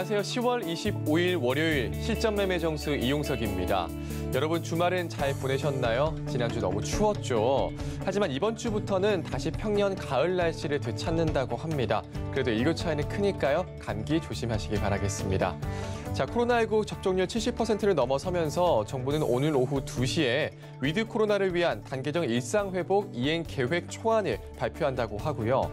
안녕하세요. 10월 25일 월요일 실전 매매 정수 이용석입니다. 여러분 주말은 잘 보내셨나요? 지난주 너무 추웠죠. 하지만 이번 주부터는 다시 평년 가을 날씨를 되찾는다고 합니다. 그래도 일교 차이는 크니까요. 감기 조심하시기 바라겠습니다. 자, 코로나19 접종률 70%를 넘어서면서 정부는 오늘 오후 2시에 위드 코로나를 위한 단계적 일상 회복 이행 계획 초안을 발표한다고 하고요.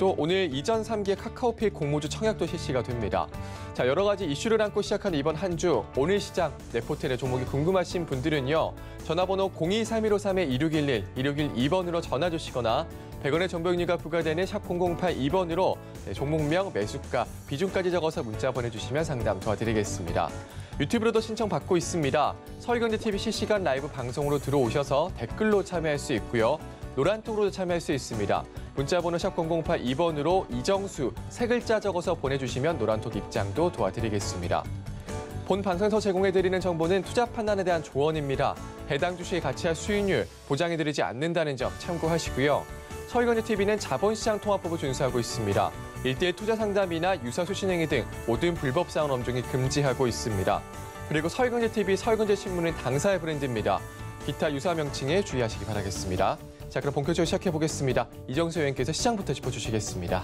또 오늘 이전 3기 카카오페이 공모주 청약도 실시가 됩니다. 자, 여러 가지 이슈를 안고 시작한 이번 한 주 오늘 시장 레포텔의 종목이 궁금하신 분들은요. 전화번호 023153-2611, 2612번으로 전화 주시거나 100원의 정보용료가 부과되는 샵 0082번으로 종목명, 매수가, 비중까지 적어서 문자 보내주시면 상담 도와드리겠습니다. 유튜브로도 신청 받고 있습니다. 서울경제TV 실시간 라이브 방송으로 들어오셔서 댓글로 참여할 수 있고요. 노란톡으로도 참여할 수 있습니다. 문자번호 샵 0082번으로 이정수 세 글자 적어서 보내주시면 노란톡 입장도 도와드리겠습니다. 본 방송에서 제공해드리는 정보는 투자 판단에 대한 조언입니다. 해당 주식의 가치와 수익률 보장해드리지 않는다는 점 참고하시고요. 서울경제TV는 자본시장 통합법을 준수하고 있습니다. 일대일 투자 상담이나 유사 수신행위 등 모든 불법 사원 엄중이 금지하고 있습니다. 그리고 서울경제TV, 서울경제신문은 당사의 브랜드입니다. 기타 유사 명칭에 주의하시기 바라겠습니다. 자, 그럼 본격적으로 시작해 보겠습니다. 이정수 의원께서 시장부터 짚어주시겠습니다.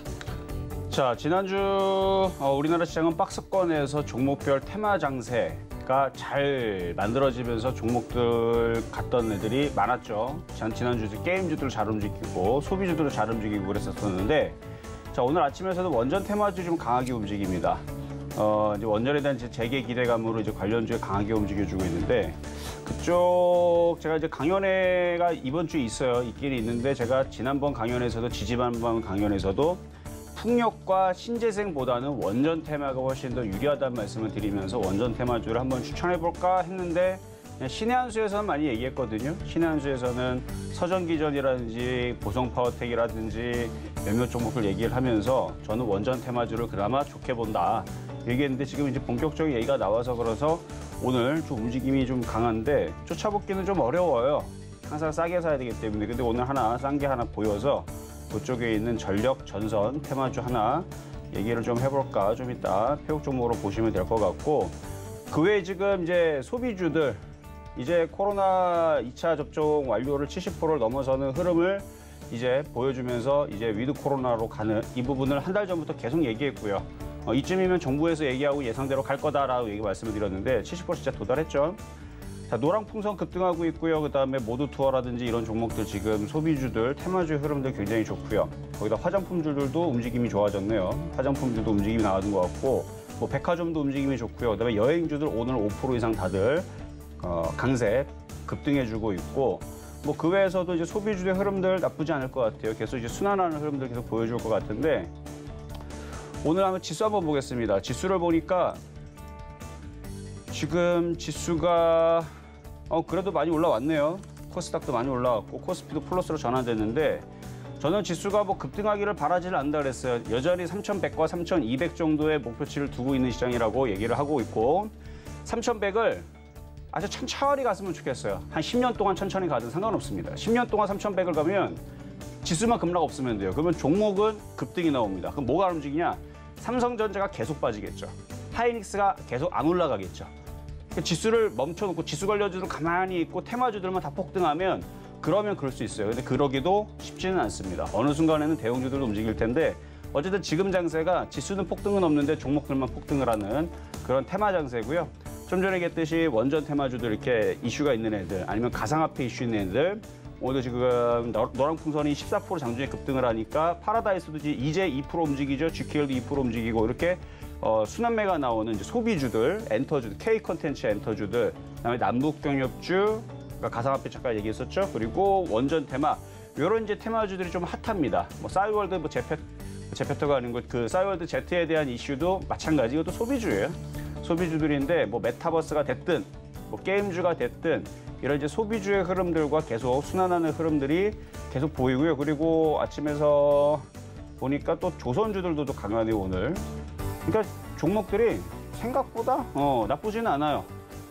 자, 지난주 어, 우리나라 시장은 박스권에서 종목별 테마 장세가 잘 만들어지면서 종목들 갔던 애들이 많았죠. 전 지난주 게임주들 잘 움직이고 소비주들도 잘 움직이고 그랬었었는데 자, 오늘 아침에서도 원전 테마주 좀 강하게 움직입니다. 어, 이제 원전에 대한 재개 기대감으로 이제 관련주에 강하게 움직여주고 있는데 그쪽 제가 이제 강연회가 이번 주에 있어요. 있긴 있는데 제가 지난번 강연에서도 지지난번 강연에서도 풍력과 신재생보다는 원전 테마가 훨씬 더 유리하다는 말씀을 드리면서 원전 테마주를 한번 추천해 볼까 했는데 신의 한수에서는 많이 얘기했거든요. 신의 한수에서는 서전기전이라든지 보성파워텍이라든지 몇몇 종목을 얘기를 하면서 저는 원전 테마주를 그나마 좋게 본다. 얘기했는데 지금 이제 본격적인 얘기가 나와서 그래서 오늘 좀 움직임이 좀 강한데 쫓아보기는 좀 어려워요. 항상 싸게 사야 되기 때문에 근데 오늘 하나 싼 게 하나 보여서 그쪽에 있는 전력 전선 테마주 하나 얘기를 좀 해볼까 좀 이따 폐국 종목으로 보시면 될 것 같고 그 외에 지금 이제 소비주들 이제 코로나 2차 접종 완료를 70%를 넘어서는 흐름을 이제 보여주면서 이제 위드 코로나로 가는 이 부분을 한 달 전부터 계속 얘기했고요. 어, 이쯤이면 정부에서 얘기하고 예상대로 갈 거다라고 얘기 말씀을 드렸는데 70% 진짜 도달했죠. 자, 노랑 풍선 급등하고 있고요. 그다음에 모두 투어라든지 이런 종목들 지금 소비주들, 테마주 흐름들 굉장히 좋고요. 거기다 화장품주들도 움직임이 좋아졌네요. 화장품들도 움직임이 나와준 것 같고 뭐 백화점도 움직임이 좋고요. 그다음에 여행주들 오늘 5% 이상 다들 어, 강세 급등해주고 있고 뭐 그 외에서도 이제 소비주의 흐름들 나쁘지 않을 것 같아요. 계속 이제 순환하는 흐름들 계속 보여줄 것 같은데 오늘 한번 지수 한번 보겠습니다. 지수를 보니까 지금 지수가 어 그래도 많이 올라왔네요. 코스닥도 많이 올라왔고 코스피도 플러스로 전환됐는데 저는 지수가 뭐 급등하기를 바라지는 않는다 그랬어요. 여전히 3,100과 3,200 정도의 목표치를 두고 있는 시장이라고 얘기를 하고 있고 3,100을 아주 천천히 갔으면 좋겠어요. 한 10년 동안 천천히 가든 상관없습니다. 10년 동안 3,100을 가면 지수만 급락 없으면 돼요. 그러면 종목은 급등이 나옵니다. 그럼 뭐가 움직이냐? 삼성전자가 계속 빠지겠죠. 하이닉스가 계속 안 올라가겠죠. 그러니까 지수를 멈춰놓고 지수 관련주들 가만히 있고 테마주들만 다 폭등하면 그러면 그럴 수 있어요. 근데 그러기도 쉽지는 않습니다. 어느 순간에는 대형주들도 움직일 텐데 어쨌든 지금 장세가 지수는 폭등은 없는데 종목들만 폭등을 하는 그런 테마 장세고요. 좀 전에 얘기했듯이 원전 테마주들 이렇게 이슈가 있는 애들 아니면 가상화폐 이슈 있는 애들 오늘 지금 노랑풍선이 14% 장중에 급등을 하니까 파라다이스도 이제 2% 움직이죠. GKL도 2% 움직이고 이렇게 어, 순환매가 나오는 소비주들, 엔터주들, K 컨텐츠 엔터주들, 그다음에 남북 경협주, 그러니까 가상화폐 잠깐 얘기했었죠. 그리고 원전 테마 이런 이제 테마주들이 좀 핫합니다. 뭐 싸이월드 뭐 제페 제페터가 아닌 것그 싸이월드 제트에 대한 이슈도 마찬가지 이것도 소비주예요. 소비주들인데 뭐 메타버스가 됐든 뭐 게임주가 됐든 이런 이제 소비주의 흐름들과 계속 순환하는 흐름들이 계속 보이고요. 그리고 아침에서 보니까 또 조선주들도 또 강하네요 오늘. 그러니까 종목들이 생각보다 어, 나쁘지는 않아요.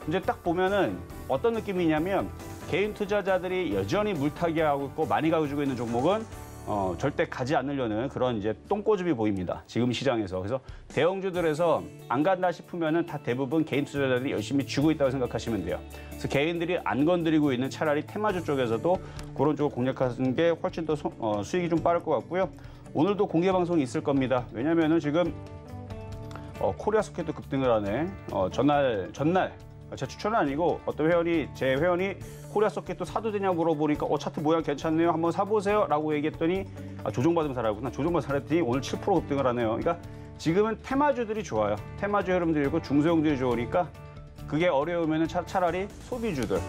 이제 딱 보면은 어떤 느낌이냐면 개인 투자자들이 여전히 물타기 하고 있고 많이 가지고 있는 종목은 어, 절대 가지 않으려는 그런 이제 똥꼬집이 보입니다. 지금 시장에서. 그래서 대형주들에서 안 간다 싶으면은 다 대부분 개인 투자자들이 열심히 쥐고 있다고 생각하시면 돼요. 그래서 개인들이 안 건드리고 있는 차라리 테마주 쪽에서도 그런 쪽을 공략하는 게 훨씬 더 소- 어, 수익이 좀 빠를 것 같고요. 오늘도 공개 방송이 있을 겁니다. 왜냐면은 지금 어, 코리아 서킷 급등을 하네. 어, 전날 전날 제 추천은 아니고 어떤 회원이 제 회원이 코리아 서킷도 사도 되냐 물어보니까 어 차트 모양 괜찮네요 한번 사보세요 라고 얘기했더니 아, 조정받으면 사라구나 조정받으면 사랬더니 오늘 7% 급등을 하네요. 그러니까 지금은 테마주들이 좋아요. 테마주 흐름들이 고 중소형들이 좋으니까 그게 어려우면은 차, 차라리 소비주들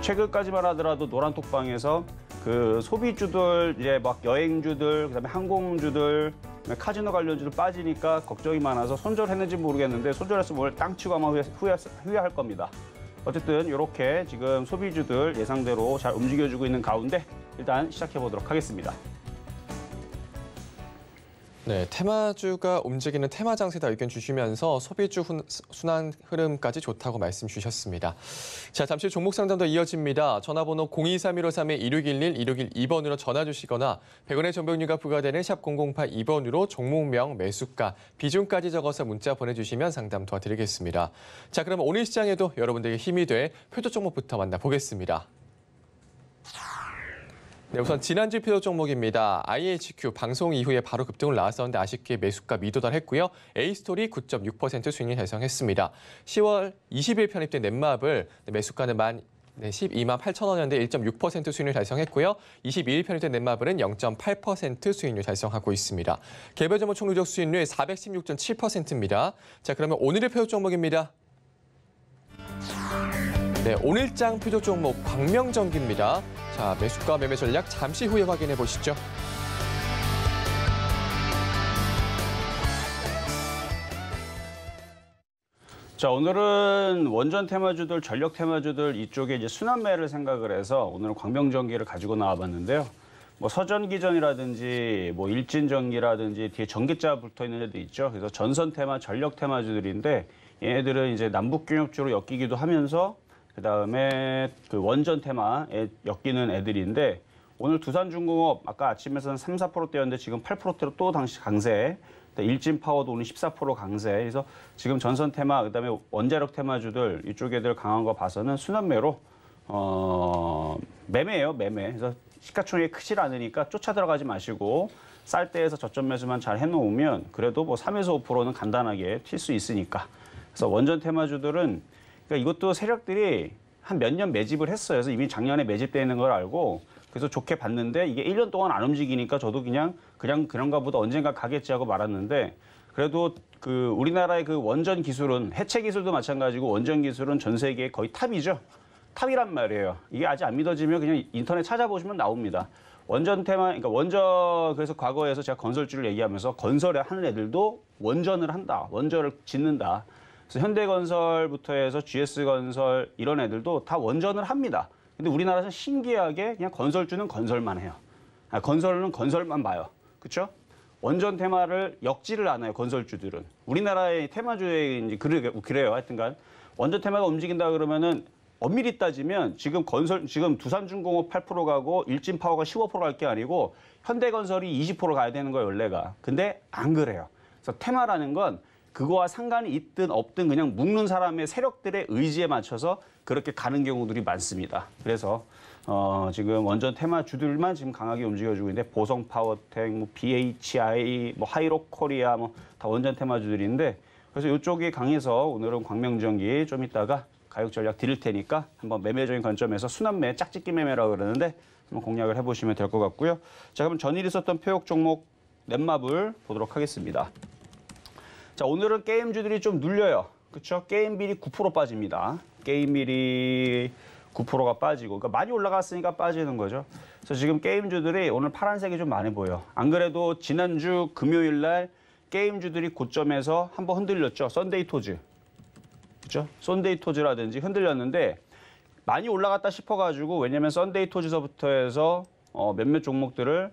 최근까지만 하더라도 노란 톡방에서 그 소비주들 이제 막 여행주들 그다음에 항공주들 카지노 관련주들 빠지니까 걱정이 많아서 손절했는지 모르겠는데 손절해서 뭘땅 치고 아마 후회, 후회, 후회할 겁니다. 어쨌든 이렇게 지금 소비주들 예상대로 잘 움직여주고 있는 가운데 일단 시작해 보도록 하겠습니다. 네, 테마주가 움직이는 테마 장 세다 의견 주시면서 소비주 훈- 순환 흐름까지 좋다고 말씀 주셨습니다. 자, 잠시 후 종목 상담도 이어집니다. 전화번호 023-153-2611, 2612번으로 전화 주시거나 100원의 정보료가 부과되는 샵 0082번으로 종목명, 매수가, 비중까지 적어서 문자 보내주시면 상담 도와드리겠습니다. 자, 그럼 오늘 시장에도 여러분들에게 힘이 될 표조 종목부터 만나보겠습니다. 네, 우선 지난주 표적 종목입니다. IHQ 방송 이후에 바로 급등을 나왔었는데 아쉽게 매수가 미도달했고요. A스토리 9.6% 수익을 달성했습니다. 10월 20일 편입된 넷마블 매수가는 만 네, 12만 8천 원이었는데 1.6% 수익률 달성했고요. 22일 편입된 넷마블은 0.8% 수익률 달성하고 있습니다. 개별 종목 총 누적 수익률 416.7%입니다. 자, 그러면 오늘의 표적 종목입니다. 네, 오늘장 표적 종목 광명전기입니다. 자, 매수가 매매 전략 잠시 후에 확인해 보시죠. 자 오늘은 원전 테마주들, 전력 테마주들 이쪽에 이제 순환매를 생각을 해서 오늘은 광명전기를 가지고 나와봤는데요. 뭐 서전기전이라든지 뭐 일진전기라든지 뒤에 전기자 붙어 있는 애도 있죠. 그래서 전선 테마, 전력 테마주들인데 얘네들은 이제 남북경협주로 엮이기도 하면서 그 다음에 그 원전 테마에 엮이는 애들인데 오늘 두산중공업 아까 아침에서는 3, 4%대였는데 지금 8%대로 또 당시 강세. 일진 파워도 오늘 14% 강세. 그래서 지금 전선 테마 그다음에 원자력 테마주들 이쪽 애들 강한 거 봐서는 순환매로 어 매매예요, 매매. 그래서 시가총액이 크질 않으니까 쫓아 들어가지 마시고 쌀 때에서 저점 매수만 잘 해놓으면 그래도 뭐 3에서 5%는 간단하게 튈 수 있으니까. 그래서 원전 테마주들은 그러니까 이것도 세력들이 한 몇 년 매집을 했어요. 그래서 이미 작년에 매집돼 있는 걸 알고 그래서 좋게 봤는데 이게 1년 동안 안 움직이니까 저도 그냥 그냥 그런가 보다 언젠가 가겠지 하고 말았는데 그래도 그 우리나라의 그 원전 기술은 해체 기술도 마찬가지고 원전 기술은 전 세계에 거의 탑이죠. 탑이란 말이에요. 이게 아직 안 믿어지면 그냥 인터넷 찾아보시면 나옵니다. 원전 테마, 그러니까 원전 그래서 과거에서 제가 건설주를 얘기하면서 건설에 하는 애들도 원전을 한다, 원전을 짓는다. 그래서 현대건설부터 해서 GS건설 이런 애들도 다 원전을 합니다. 근데 우리나라에서 신기하게 그냥 건설주는 건설만 해요. 아, 건설은 건설만 봐요. 그렇죠? 원전 테마를 엮지를 않아요. 건설주들은. 우리나라의 테마주의 이제 그래, 그래요. 하여튼간 원전 테마가 움직인다 그러면은 엄밀히 따지면 지금 건설 지금 두산중공업 8% 가고 일진파워가 15%갈 게 아니고 현대건설이 20% 가야 되는 거예요 원래가. 근데 안 그래요. 그래서 테마라는 건 그거와 상관이 있든 없든 그냥 묶는 사람의 세력들의 의지에 맞춰서 그렇게 가는 경우들이 많습니다. 그래서 어, 지금 원전 테마 주들만 지금 강하게 움직여주고 있는데 보성 파워텍, 뭐 BHI, 뭐 하이록 코리아 뭐 다 원전 테마주들인데 그래서 이쪽이 강해서 오늘은 광명전기 좀 이따가 가격 전략 드릴 테니까 한번 매매적인 관점에서 순환매, 짝짓기 매매라고 그러는데 한번 공략을 해보시면 될 것 같고요. 자, 그럼 전일 있었던 표역 종목 넷마블 보도록 하겠습니다. 자, 오늘은 게임주들이 좀 눌려요. 그렇죠? 게임빌이 9% 빠집니다. 게임빌이 9%가 빠지고 그러니까 많이 올라갔으니까 빠지는 거죠. 그래서 지금 게임주들이 오늘 파란색이 좀 많이 보여. 안 그래도 지난주 금요일 날 게임주들이 고점에서 한번 흔들렸죠. 썬데이 토즈. 그렇죠? 썬데이 토즈라든지 흔들렸는데 많이 올라갔다 싶어 가지고 왜냐면 썬데이 토즈서부터 해서 어, 몇몇 종목들을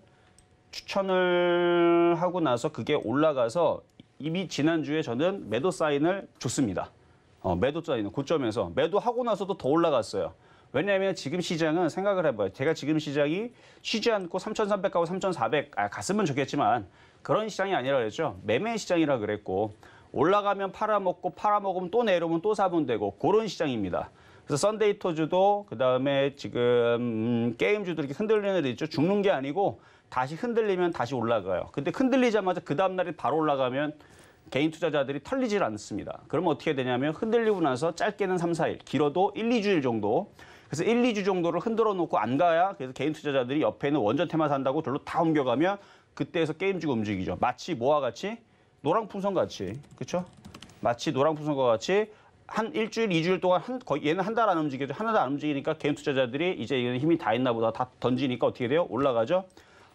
추천을 하고 나서 그게 올라가서 이미 지난주에 저는 매도 사인을 줬습니다. 어, 매도 사인은 고점에서 매도하고 나서도 더 올라갔어요. 왜냐하면 지금 시장은 생각을 해봐요. 제가 지금 시장이 쉬지 않고 3,300 가고 3,400 아, 갔으면 좋겠지만 그런 시장이 아니라 그랬죠. 매매 시장이라 그랬고 올라가면 팔아먹고 팔아먹으면 또 내려오면 또 사면 되고 그런 시장입니다. 그래서 썬데이 토즈도 그다음에 지금 음, 게임주도 이렇게 흔들리는 애들 있죠. 죽는 게 아니고 다시 흔들리면 다시 올라가요. 근데 흔들리자마자 그 다음 날에 바로 올라가면 개인 투자자들이 털리질 않습니다. 그러면 어떻게 되냐면 흔들리고 나서 짧게는 3, 4일, 길어도 1, 2주일 정도. 그래서 1, 2주 정도를 흔들어 놓고 안 가야 그래서 개인 투자자들이 옆에는 원전 테마 산다고 절로 다 옮겨가면 그때에서 게임주가 움직이죠. 마치 뭐와 같이 노랑 풍선 같이. 그렇죠? 마치 노랑 풍선과 같이 한 일주일, 이주일 동안 한, 거의 얘는 한 달 안 움직여도 하나도 안 움직이니까 개인 투자자들이 이제 이건 힘이 다 있나 보다 다 던지니까 어떻게 돼요? 올라가죠.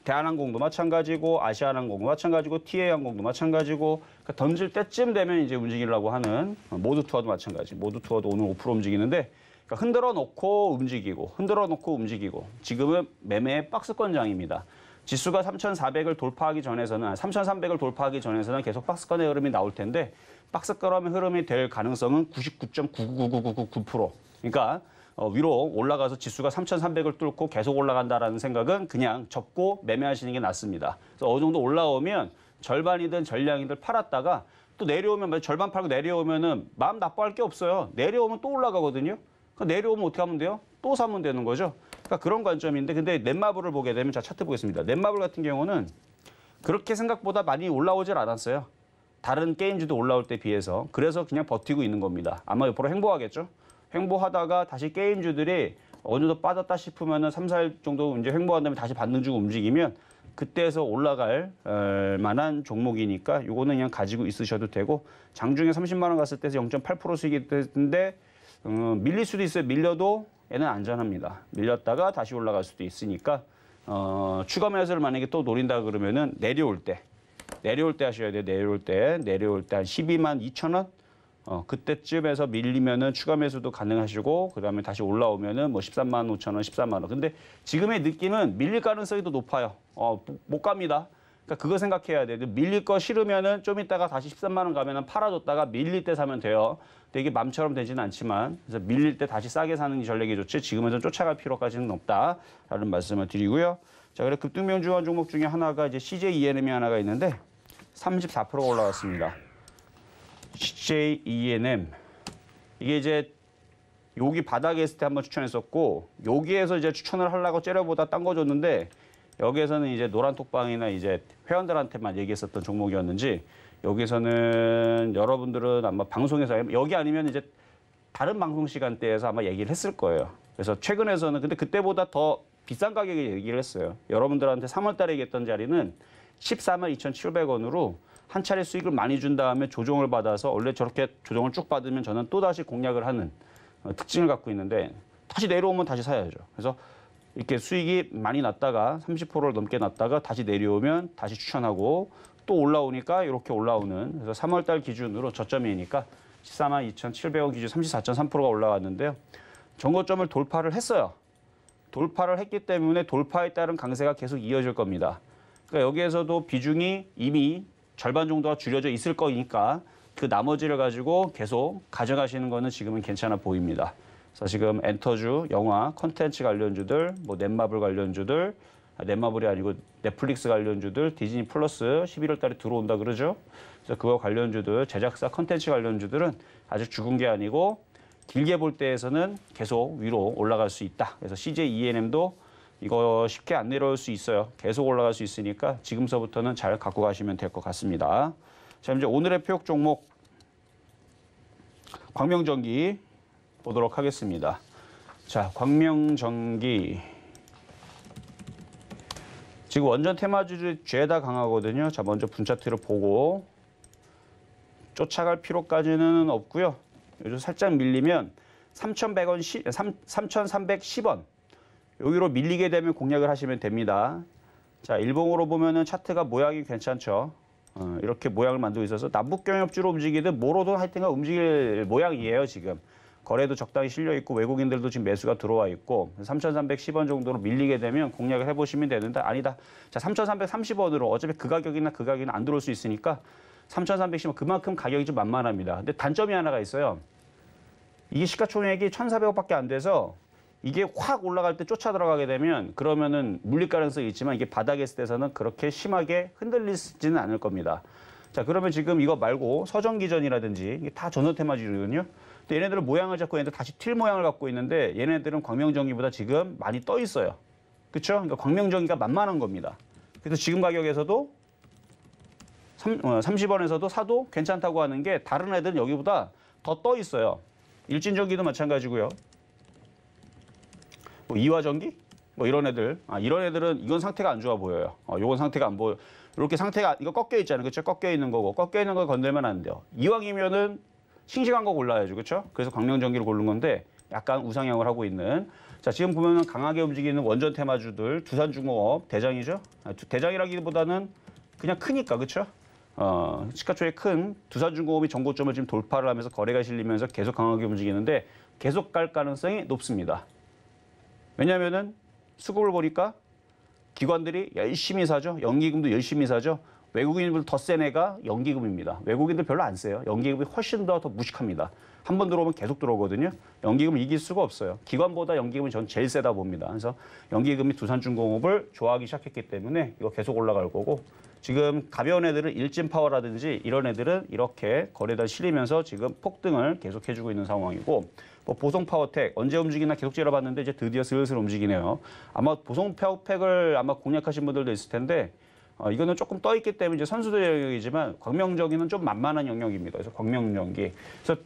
대한항공도 마찬가지고 아시아항공도 마찬가지고 TA항공도 마찬가지고 그러니까 던질 때쯤 되면 이제 움직이려고 하는 어, 모두 투어도 마찬가지. 모두 투어도 오늘 5% 움직이는데 그러니까 흔들어 놓고 움직이고 흔들어 놓고 움직이고 지금은 매매의 박스권장입니다. 지수가 3,400을 돌파하기 전에서는 3,300을 돌파하기 전에서는 계속 박스권의 흐름이 나올 텐데 박스권의 흐름이 될 가능성은 99.99999%. 그러니까 어, 위로 올라가서 지수가 3,300을 뚫고 계속 올라간다라는 생각은 그냥 접고 매매하시는 게 낫습니다. 그래서 어느 정도 올라오면 절반이든 전량이든 팔았다가 또 내려오면 절반 팔고 내려오면은 마음 나빠할 게 없어요. 내려오면 또 올라가거든요. 그 내려오면 어떻게 하면 돼요? 또 사면 되는 거죠. 그러니까 그런 관점인데 근데 넷마블을 보게 되면 자 차트 보겠습니다. 넷마블 같은 경우는 그렇게 생각보다 많이 올라오질 않았어요. 다른 게임주도 올라올 때 비해서 그래서 그냥 버티고 있는 겁니다. 아마 옆으로 횡보하겠죠. 횡보하다가 다시 게임주들이 어느 정도 빠졌다 싶으면은 3, 4일 정도 이제 횡보한 다음에 다시 반등 주고 움직이면 그때에서 올라갈 어, 만한 종목이니까 요거는 그냥 가지고 있으셔도 되고 장중에 30만 원 갔을 때 0.8% 수익이 됐는데 어, 밀릴 수도 있어요. 밀려도 얘는 안전합니다. 밀렸다가 다시 올라갈 수도 있으니까 어, 추가 매수를 만약에 또 노린다 그러면은 내려올 때 내려올 때 하셔야 돼요. 내려올 때 내려올 때 한 12만 2천 원 어, 그때쯤에서 밀리면은 추가 매수도 가능하시고 그다음에 다시 올라오면은 뭐 13만 5천 원, 14만 원. 근데 지금의 느낌은 밀릴 가능성이 더 높아요. 어, 못 갑니다. 그러니까 그거 생각해야 돼요. 밀릴 거 싫으면은 좀 이따가 다시 13만 원 가면은 팔아줬다가 밀릴 때 사면 돼요. 근데 이게 맘처럼 되지는 않지만 그래서 밀릴 때 다시 싸게 사는 게 전략이 좋지 지금은 좀 쫓아갈 필요까지는 없다라는 말씀을 드리고요. 자, 그래 급등명중한 종목 중에 하나가 이제 CJ ENM이 하나가 있는데 34%가 올라왔습니다. CJ ENM 이게 이제 여기 바닥에 있을 때 한번 추천했었고 여기에서 이제 추천을 하려고 째려보다 딴 거 줬는데 여기에서는 이제 노란톡방이나 이제 회원들한테만 얘기했었던 종목이었는지 여기서는 여러분들은 아마 방송에서 여기 아니면 이제 다른 방송 시간대에서 아마 얘기를 했을 거예요. 그래서 최근에서는 근데 그때보다 더 비싼 가격에 얘기를 했어요. 여러분들한테 3월 달에 얘기했던 자리는 14만 2,700원으로 한 차례 수익을 많이 준 다음에 조정을 받아서 원래 저렇게 조정을 쭉 받으면 저는 또 다시 공략을 하는 어, 특징을 갖고 있는데 다시 내려오면 다시 사야죠. 그래서 이렇게 수익이 많이 났다가 30%를 넘게 났다가 다시 내려오면 다시 추천하고 또 올라오니까 이렇게 올라오는 그래서 3월 달 기준으로 저점이니까 14만 2,700원 기준 34.3%가 올라왔는데요. 정고점을 돌파를 했어요. 돌파를 했기 때문에 돌파에 따른 강세가 계속 이어질 겁니다. 그러니까 여기에서도 비중이 이미 절반 정도가 줄여져 있을 거니까 그 나머지를 가지고 계속 가져가시는 거는 지금은 괜찮아 보입니다. 그래서 지금 엔터주, 영화, 컨텐츠 관련주들, 뭐 넷마블 관련주들, 아, 넷마블이 아니고 넷플릭스 관련주들, 디즈니 플러스 11월 달에 들어온다 그러죠. 그래서 그거 관련주들, 제작사 컨텐츠 관련주들은 아직 죽은 게 아니고 길게 볼 때에서는 계속 위로 올라갈 수 있다. 그래서 CJ ENM도 이거 쉽게 안 내려올 수 있어요. 계속 올라갈 수 있으니까 지금서부터는 잘 갖고 가시면 될 것 같습니다. 자, 이제 오늘의 표역 종목 광명전기 보도록 하겠습니다. 자, 광명전기 지금 원전 테마주들 죄다 강하거든요. 자, 먼저 분차트를 보고 쫓아갈 필요까지는 없고요. 요즘 살짝 밀리면 3,100원, 3,310원 여기로 밀리게 되면 공략을 하시면 됩니다. 자, 일봉으로 보면은 차트가 모양이 괜찮죠. 어, 이렇게 모양을 만들고 있어서 남북 경협주로 움직이든 뭐로든 하여튼간 움직일 모양이에요, 지금. 거래도 적당히 실려 있고 외국인들도 지금 매수가 들어와 있고 3,310원 정도로 밀리게 되면 공략을 해보시면 되는데 아니다. 자, 3,330원으로 어차피 그 가격이나 그 가격이나 안 들어올 수 있으니까 3,310원 그만큼 가격이 좀 만만합니다. 근데 단점이 하나가 있어요. 이게 시가총액이 1,400억밖에 안 돼서 이게 확 올라갈 때 쫓아 들어가게 되면 그러면은 물릴 가능성이 있지만 이게 바닥에 있을 때서는 그렇게 심하게 흔들리지는 않을 겁니다. 자 그러면 지금 이거 말고 서정기전이라든지 이게 다 전선 테마주거든요. 근데 얘네들은 모양을 잡고 얘네들 다시 틀 모양을 갖고 있는데 얘네들은 광명전기보다 지금 많이 떠 있어요. 그렇죠? 그러니까 광명전기가 만만한 겁니다. 그래서 지금 가격에서도 30원에서도 사도 괜찮다고 하는 게 다른 애들은 여기보다 더 떠 있어요. 일진전기도 마찬가지고요. 뭐 이화전기? 뭐 이런 애들. 아, 이런 애들은 이건 상태가 안 좋아 보여요. 어, 요건 상태가 안 보여. 이렇게 상태가 이거 꺾여 있잖아요. 그렇죠? 꺾여 있는 거고. 꺾여 있는 거 건들면 안 돼요. 이왕이면은 싱싱한 거 골라야죠. 그렇죠? 그래서 광명전기를 고른 건데 약간 우상향을 하고 있는 자, 지금 보면은 강하게 움직이는 원전 테마주들 두산중공업 대장이죠. 아, 두- 대장이라기보다는 그냥 크니까 그렇죠? 어, 시가총액 큰 두산중공업이 정고점을 지금 돌파를 하면서 거래가 실리면서 계속 강하게 움직이는데 계속 갈 가능성이 높습니다. 왜냐하면은 수급을 보니까 기관들이 열심히 사죠. 연기금도 열심히 사죠. 외국인들 더 센 애가 연기금입니다. 외국인들 별로 안 세요. 연기금이 훨씬 더, 더 무식합니다. 한 번 들어오면 계속 들어오거든요. 연기금 이길 수가 없어요. 기관보다 연기금이 전 제일 세다 봅니다. 그래서 연기금이 두산중공업을 좋아하기 시작했기 때문에 이거 계속 올라갈 거고 지금 가벼운 애들은 일진파워라든지 이런 애들은 이렇게 거래다 실리면서 지금 폭등을 계속 해주고 있는 상황이고 뭐 보송파워텍 언제 움직이나 계속 찌러봤는데 이제 드디어 슬슬 움직이네요. 아마 보송파워텍을 아마 공략하신 분들도 있을 텐데 어, 이거는 조금 떠 있기 때문에 이제 선수들의 영역이지만 광명전기는 좀 만만한 영역입니다. 그래서 광명전기. 그래서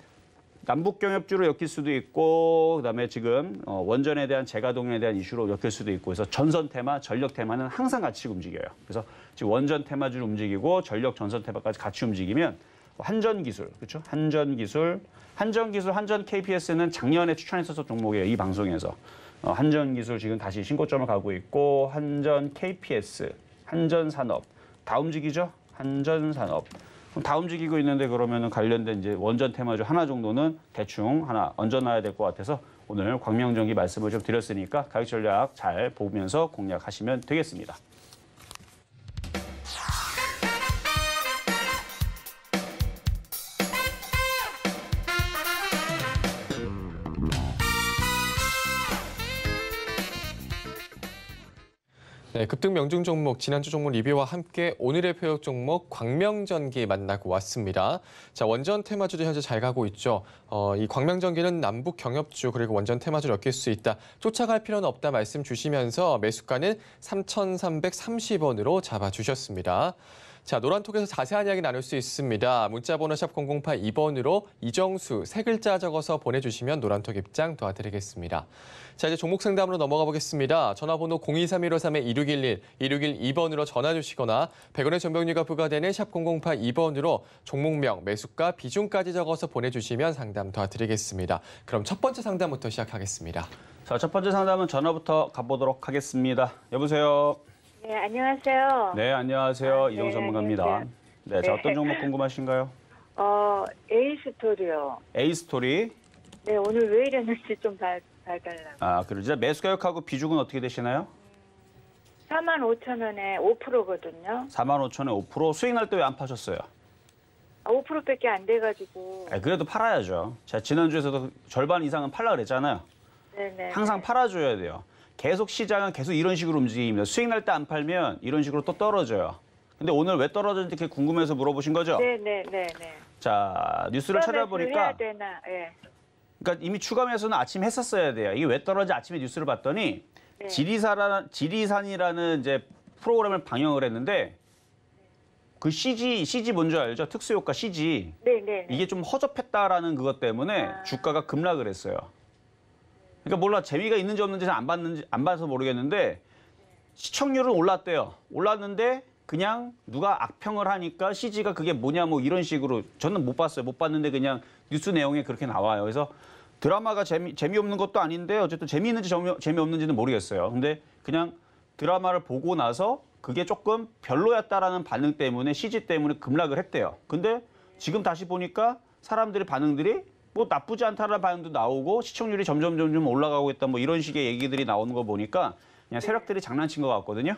남북 경협주로 엮일 수도 있고 그다음에 지금 어, 원전에 대한 재가동에 대한 이슈로 엮일 수도 있고 그래서 전선 테마, 전력 테마는 항상 같이 움직여요. 그래서 지금 원전 테마주로 움직이고 전력 전선 테마까지 같이 움직이면 한전 기술, 그렇죠? 한전 기술, 한전 기술, 한전 KPS는 작년에 추천했었던 종목이에요. 이 방송에서 어, 한전 기술 지금 다시 신고점을 가고 있고 한전 KPS, 한전 산업 다 움직이죠? 한전 산업. 그럼 다 움직이고 있는데 그러면은 관련된 이제 원전 테마주 하나 정도는 대충 하나 얹어놔야 될 것 같아서 오늘 광명전기 말씀을 좀 드렸으니까 가격 전략 잘 보면서 공략하시면 되겠습니다. 네, 급등 명중 종목 지난주 종목 리뷰와 함께 오늘의 표역 종목 광명전기 만나고 왔습니다. 자, 원전 테마주도 현재 잘 가고 있죠. 어, 이 광명전기는 남북 경협주 그리고 원전 테마주를 엮일 수 있다. 쫓아갈 필요는 없다 말씀 주시면서 매수가는 3,330원으로 잡아주셨습니다. 자, 노란톡에서 자세한 이야기 나눌 수 있습니다. 문자번호 샵 0082번으로 이정수 세 글자 적어서 보내주시면 노란톡 입장 도와드리겠습니다. 자, 이제 종목 상담으로 넘어가 보겠습니다. 전화번호 023-153-2611, 2612번으로 전화 주시거나 100원의 전병료가 부과되는 샵 0082번으로 종목명, 매수가, 비중까지 적어서 보내주시면 상담 도와드리겠습니다. 그럼 첫 번째 상담부터 시작하겠습니다. 자, 첫 번째 상담은 전화부터 가보도록 하겠습니다. 여보세요. 네, 안녕하세요. 네, 안녕하세요. 아, 이종 네, 전문가입니다. 안녕하세요. 네, 자 네. 어떤 종목 궁금하신가요? 어, 에이스토리요. A 스토리. 네, 오늘 왜 이랬는지 좀 봐, 봐달라고. 아, 그러죠. 매수 가격하고 비중은 어떻게 되시나요? 4만 5천 원에 5%거든요. 4만 5천에 5% 수익 날 때 왜 안 파셨어요? 아, 5%밖에 안 돼가지고. 아, 그래도 팔아야죠. 자, 지난주에서도 절반 이상은 팔라 그랬잖아요. 네네. 항상 팔아줘야 돼요. 계속 시장은 계속 이런 식으로 움직입니다. 수익 날 때 안 팔면 이런 식으로 또 떨어져요. 근데 오늘 왜 떨어졌는지 그게 궁금해서 물어보신 거죠? 네네네네. 자, 뉴스를 해야 찾아보니까 되나? 예. 그러니까 이미 추가 매수는 아침에 했었어야 돼요. 이게 왜 떨어지 아침에 뉴스를 봤더니 네. 지리산이라는 지리산이라는 이제 프로그램을 방영을 했는데 그 CG CG 뭔지 알죠? 특수효과 CG 네 네. 이게 좀 허접했다라는 그것 때문에 아. 주가가 급락을 했어요. 그러니까 몰라 재미가 있는지 없는지는 안 봤는지 안 봐서 모르겠는데 시청률은 올랐대요. 올랐는데 그냥 누가 악평을 하니까 CG가 그게 뭐냐 뭐 이런 식으로 저는 못 봤어요. 못 봤는데 그냥 뉴스 내용에 그렇게 나와요. 그래서 드라마가 재미 재미없는 것도 아닌데 어쨌든 재미있는지 재미, 재미 없는지는 모르겠어요. 근데 그냥 드라마를 보고 나서 그게 조금 별로였다라는 반응 때문에 CG 때문에 급락을 했대요. 근데 지금 다시 보니까 사람들의 반응들이 뭐 나쁘지 않다라는 반응도 나오고 시청률이 점점 점점 올라가고 있다 뭐 이런 식의 얘기들이 나오는 거 보니까 그냥 세력들이 장난친 것 같거든요.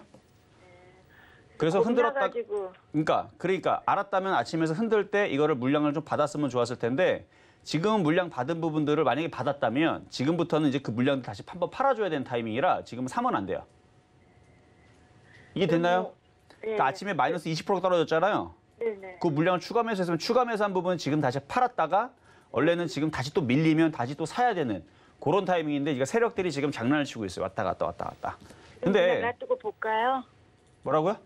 그래서 흔들었다. 가지고 그러니까 그러니까 알았다면 아침에서 흔들 때 이거를 물량을 좀 받았으면 좋았을 텐데 지금은 물량 받은 부분들을 만약에 받았다면 지금부터는 이제 그 물량을 다시 한번 팔아줘야 되는 타이밍이라 지금은 사면 안 돼요. 이게 됐나요? 네. 그러니까 아침에 마이너스 20% 떨어졌잖아요. 네네. 그 물량을 추가 매수했으면 추가 매수한 부분은 지금 다시 팔았다가 원래는 지금 다시 또 밀리면 다시 또 사야 되는 그런 타이밍인데 이게 세력들이 지금 장난을 치고 있어요. 왔다 갔다 왔다 갔다. 근데 놔두고 볼까요? 뭐라고요?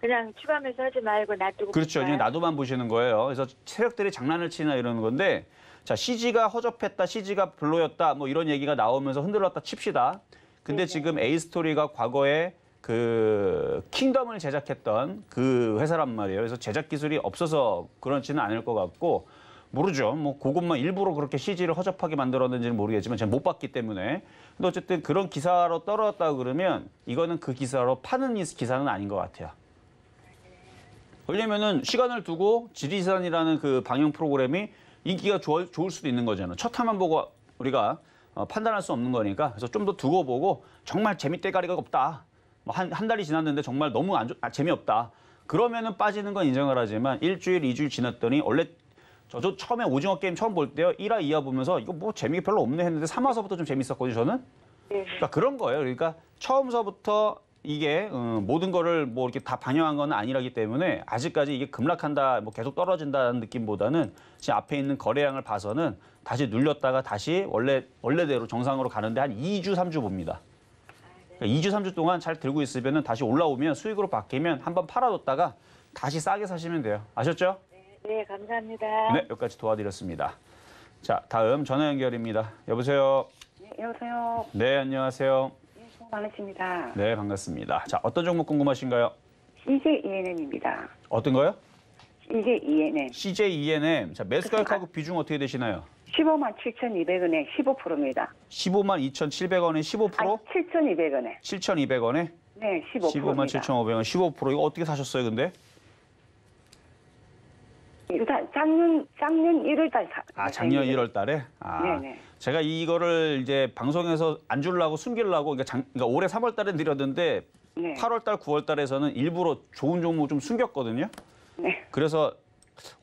그냥 추가 매수하지 말고 놔두고 그렇죠. 볼까요? 그냥 나도만 보시는 거예요. 그래서 세력들이 장난을 치나 이러는 건데 자 CG가 허접했다, CG가 별로였다 뭐 이런 얘기가 나오면서 흔들렸다 칩시다. 근데 네네. 지금 A 스토리가 과거에 그 킹덤을 제작했던 그 회사란 말이에요. 그래서 제작 기술이 없어서 그렇지는 않을 것 같고 모르죠. 뭐 그것만 일부러 그렇게 CG를 허접하게 만들었는지는 모르겠지만 제가 못 봤기 때문에. 근데 어쨌든 그런 기사로 떨어졌다 그러면 이거는 그 기사로 파는 이- 기사는 아닌 것 같아요. 왜냐면은 시간을 두고 지리산이라는 그 방영 프로그램이 인기가 좋을, 좋을 수도 있는 거잖아요. 첫 화만 보고 우리가 어, 판단할 수 없는 거니까 그래서 좀 더 두고 보고 정말 재밌대가리가 없다. 뭐한한 달이 지났는데 정말 너무 안 좋, 아, 재미없다. 그러면은 빠지는 건 인정을 하지만 일주일, 이주일 지났더니 원래 저도 처음에 오징어 게임 처음 볼 때요. 1화, 2화 보면서 이거 뭐 재미가 별로 없네 했는데 3화서부터 좀 재밌었거든요, 저는. 네네. 그러니까 그런 거예요. 그러니까 처음서부터 이게 어, 모든 거를 뭐 이렇게 다 반영한 건 아니라기 때문에 아직까지 이게 급락한다, 뭐 계속 떨어진다는 느낌보다는 지금 앞에 있는 거래량을 봐서는 다시 눌렸다가 다시 원래 원래대로 정상으로 가는데 한 2주, 3주 봅니다. 그러니까 2주, 3주 동안 잘 들고 있으면은 다시 올라오면 수익으로 바뀌면 한번 팔아뒀다가 다시 싸게 사시면 돼요. 아셨죠? 네, 감사합니다. 네, 여기까지 도와드렸습니다. 자, 다음 전화 연결입니다. 여보세요. 네, 여보세요. 네, 안녕하세요. 많으십니다. 네, 반갑습니다. 자, 어떤 종목 궁금하신가요? CJ ENM입니다. 어떤 거요? CJ ENM. CJ ENM. 자, 매수 가격하고 비중 어떻게 되시나요? 15만 7,200원에 15%입니다. 15만 2,700원에 15%? 아니, 7,200원에. 7,200원에 네, 15%입니다. 15만 7,500원, 15%. 이거 어떻게 사셨어요, 근데? 작년, 작년 1월 달 사. 아, 작년 1월 달에? 아. 네네. 제가 이거를 이제 방송에서 안 주려고 숨기려고 그러니까, 장, 그러니까 올해 3월 달에 드렸는데 네. 8월 달, 9월 달에서는 일부러 좋은 종목 좀 숨겼거든요. 네. 그래서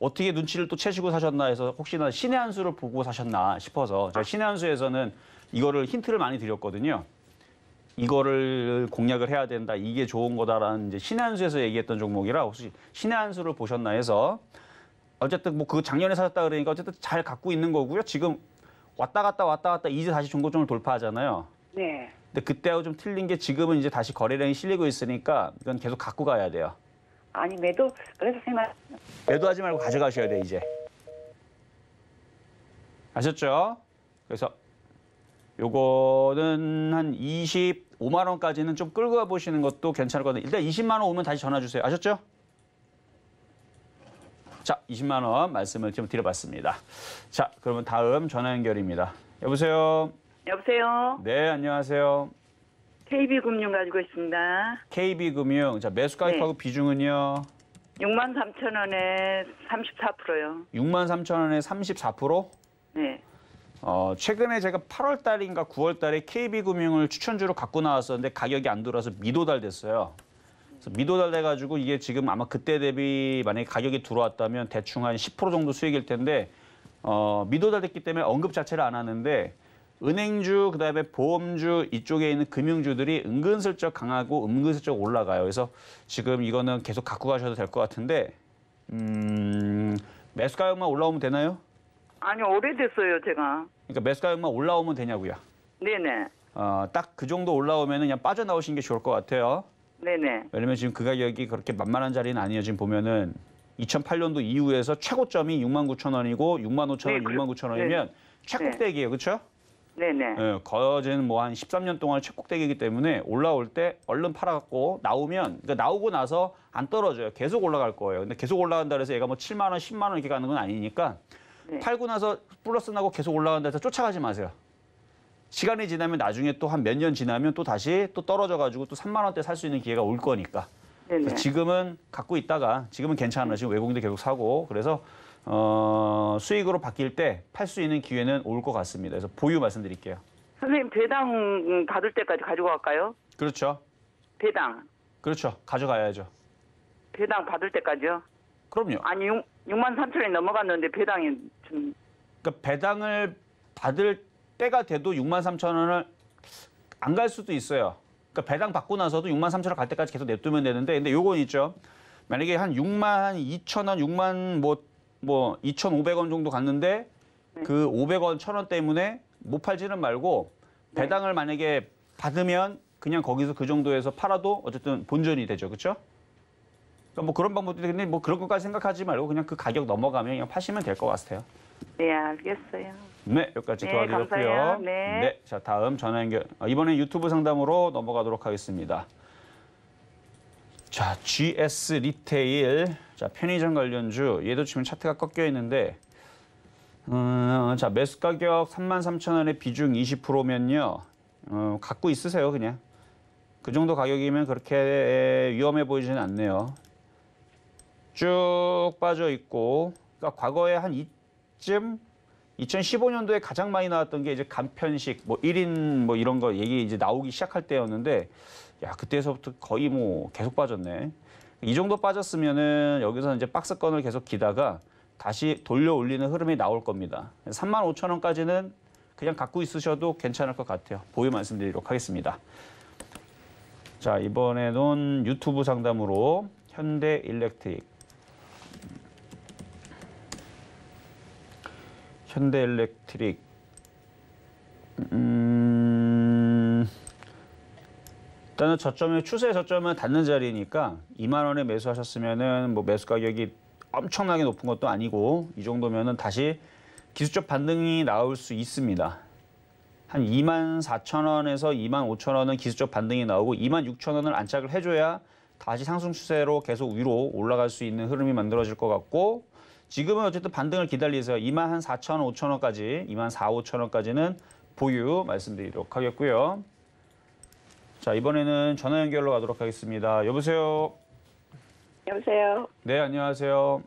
어떻게 눈치를 또 채시고 사셨나 해서 혹시나 신의 한 수를 보고 사셨나 싶어서 제가 신의 한 수에서는 이거를 힌트를 많이 드렸거든요. 이거를 공략을 해야 된다. 이게 좋은 거다라는 이제 신의 한 수에서 얘기했던 종목이라 혹시 신의 한 수를 보셨나 해서 어쨌든 뭐 그 작년에 사셨다 그러니까 어쨌든 잘 갖고 있는 거고요. 지금 왔다 갔다 왔다 갔다 이제 다시 중고점을 돌파하잖아요. 네. 근데 그때하고 좀 틀린 게 지금은 이제 다시 거래량이 실리고 있으니까 이건 계속 갖고 가야 돼요. 아니, 매도, 그래서 생각, 매도하지 말고 가져가셔야 돼 이제. 아셨죠? 그래서 요거는 한 25만 원까지는 좀 끌고 가 보시는 것도 괜찮을 것 같아요. 일단 20만 원 오면 다시 전화 주세요. 아셨죠? 자, 20만 원 말씀을 좀 드려봤습니다. 자, 그러면 다음 전화 연결입니다. 여보세요. 여보세요. 네, 안녕하세요. KB금융 가지고 있습니다. KB금융. 자, 매수 가격하고 비중은요. 6만 3천 원에 34%요. 6만 3천 원에 34%? 네. 어, 최근에 제가 8월 달인가 9월 달에 KB금융을 추천주로 갖고 나왔었는데 가격이 안 들어서 미도달 됐어요. 미도달 돼가지고 이게 지금 아마 그때 대비 만약에 가격이 들어왔다면 대충 한 10% 정도 수익일 텐데 어, 미도달 됐기 때문에 언급 자체를 안 하는데 은행주 그다음에 보험주 이쪽에 있는 금융주들이 은근슬쩍 강하고 은근슬쩍 올라가요. 그래서 지금 이거는 계속 갖고 가셔도 될 것 같은데 음, 매수 가격만 올라오면 되나요? 아니 오래됐어요 제가. 그러니까 매수 가격만 올라오면 되냐고요. 네네. 어, 딱 그 정도 올라오면 그냥 빠져나오시는 게 좋을 것 같아요. 네네. 왜냐면 지금 그 가격이 그렇게 만만한 자리는 아니에요. 지금 보면은 2008년도 이후에서 최고점이 6만 9천 원이고 6만 5천 원, 네, 그- 6만 9천 원이면 최꼭대기예요. 그렇죠? 네네. 예, 거진 뭐한 13년 동안 최꼭대기이기 때문에 올라올 때 얼른 팔아갖고 나오면 그러니까 나오고 나서 안 떨어져요. 계속 올라갈 거예요. 근데 계속 올라간다 그래서 얘가 뭐 7만 원, 10만 원 이렇게 가는 건 아니니까 네. 팔고 나서 플러스 나고 계속 올라간다 해서 쫓아가지 마세요. 시간이 지나면 나중에 또 한 몇 년 지나면 또 다시 또 떨어져 가지고 또 3만 원대 살 수 있는 기회가 올 거니까. 지금은 갖고 있다가 지금은 괜찮아. 지금 외국인들 계속 사고 그래서 어, 수익으로 바뀔 때 팔 수 있는 기회는 올 것 같습니다. 그래서 보유 말씀드릴게요. 선생님 배당 받을 때까지 가지고 갈까요? 그렇죠. 배당 그렇죠. 가져가야죠. 배당 받을 때까지요? 그럼요. 아니 6, 6만 3천 원이 넘어갔는데 배당이 좀 그러니까 배당을 받을 때가 돼도 6만 3천 원을 안 갈 수도 있어요. 그러니까 배당 받고 나서도 6만 3천 원 갈 때까지 계속 냅두면 되는데 근데 요건 있죠. 만약에 한 6만 2천 원, 6만 뭐, 뭐 2,500원 정도 갔는데 그 500원, 1,000원 때문에 못 팔지는 말고 배당을 만약에 받으면 그냥 거기서 그 정도에서 팔아도 어쨌든 본전이 되죠. 그렇죠? 뭐 그런 방법도 있는데 뭐 그런 것까지 생각하지 말고 그냥 그 가격 넘어가면 그냥 파시면 될 것 같아요. 네 알겠어요. 네, 여기까지 네, 도와드렸고요. 감사해요. 네. 자 다음 전화 연결. 아, 이번엔 유튜브 상담으로 넘어가도록 하겠습니다. 자, GS 리테일. 자, 편의점 관련주. 얘도 지금 차트가 꺾여 있는데, 음, 자, 매수 가격 33,000원에 비중 20%면요. 어, 갖고 있으세요, 그냥. 그 정도 가격이면 그렇게 위험해 보이지는 않네요. 쭉 빠져 있고, 그러니까 과거에 한 이쯤 2015년도에 가장 많이 나왔던 게 이제 간편식 뭐 1인 뭐 이런 거 얘기 이제 나오기 시작할 때였는데 야 그때서부터 거의 뭐 계속 빠졌네. 이 정도 빠졌으면은 여기서 이제 박스권을 계속 기다가 다시 돌려 올리는 흐름이 나올 겁니다. 3만 5천 원까지는 그냥 갖고 있으셔도 괜찮을 것 같아요. 보유 말씀드리도록 하겠습니다. 자 이번에는 유튜브 상담으로 현대 일렉트릭 현대 일렉트릭 음, 일단은 저점에 추세 저점은 닿는 자리니까 2만 원에 매수하셨으면은 뭐 매수 가격이 엄청나게 높은 것도 아니고 이 정도면은 다시 기술적 반등이 나올 수 있습니다. 한 2만 4천 원에서 2만 5천 원은 기술적 반등이 나오고 2만 6천 원을 안착을 해줘야 다시 상승 추세로 계속 위로 올라갈 수 있는 흐름이 만들어질 것 같고 지금은 어쨌든 반등을 기다리세요. 2만 한 4천 원, 5천 원까지, 2만 4, 5천 원까지는 보유 말씀드리도록 하겠고요. 자 이번에는 전화 연결로 가도록 하겠습니다. 여보세요. 여보세요. 네 안녕하세요.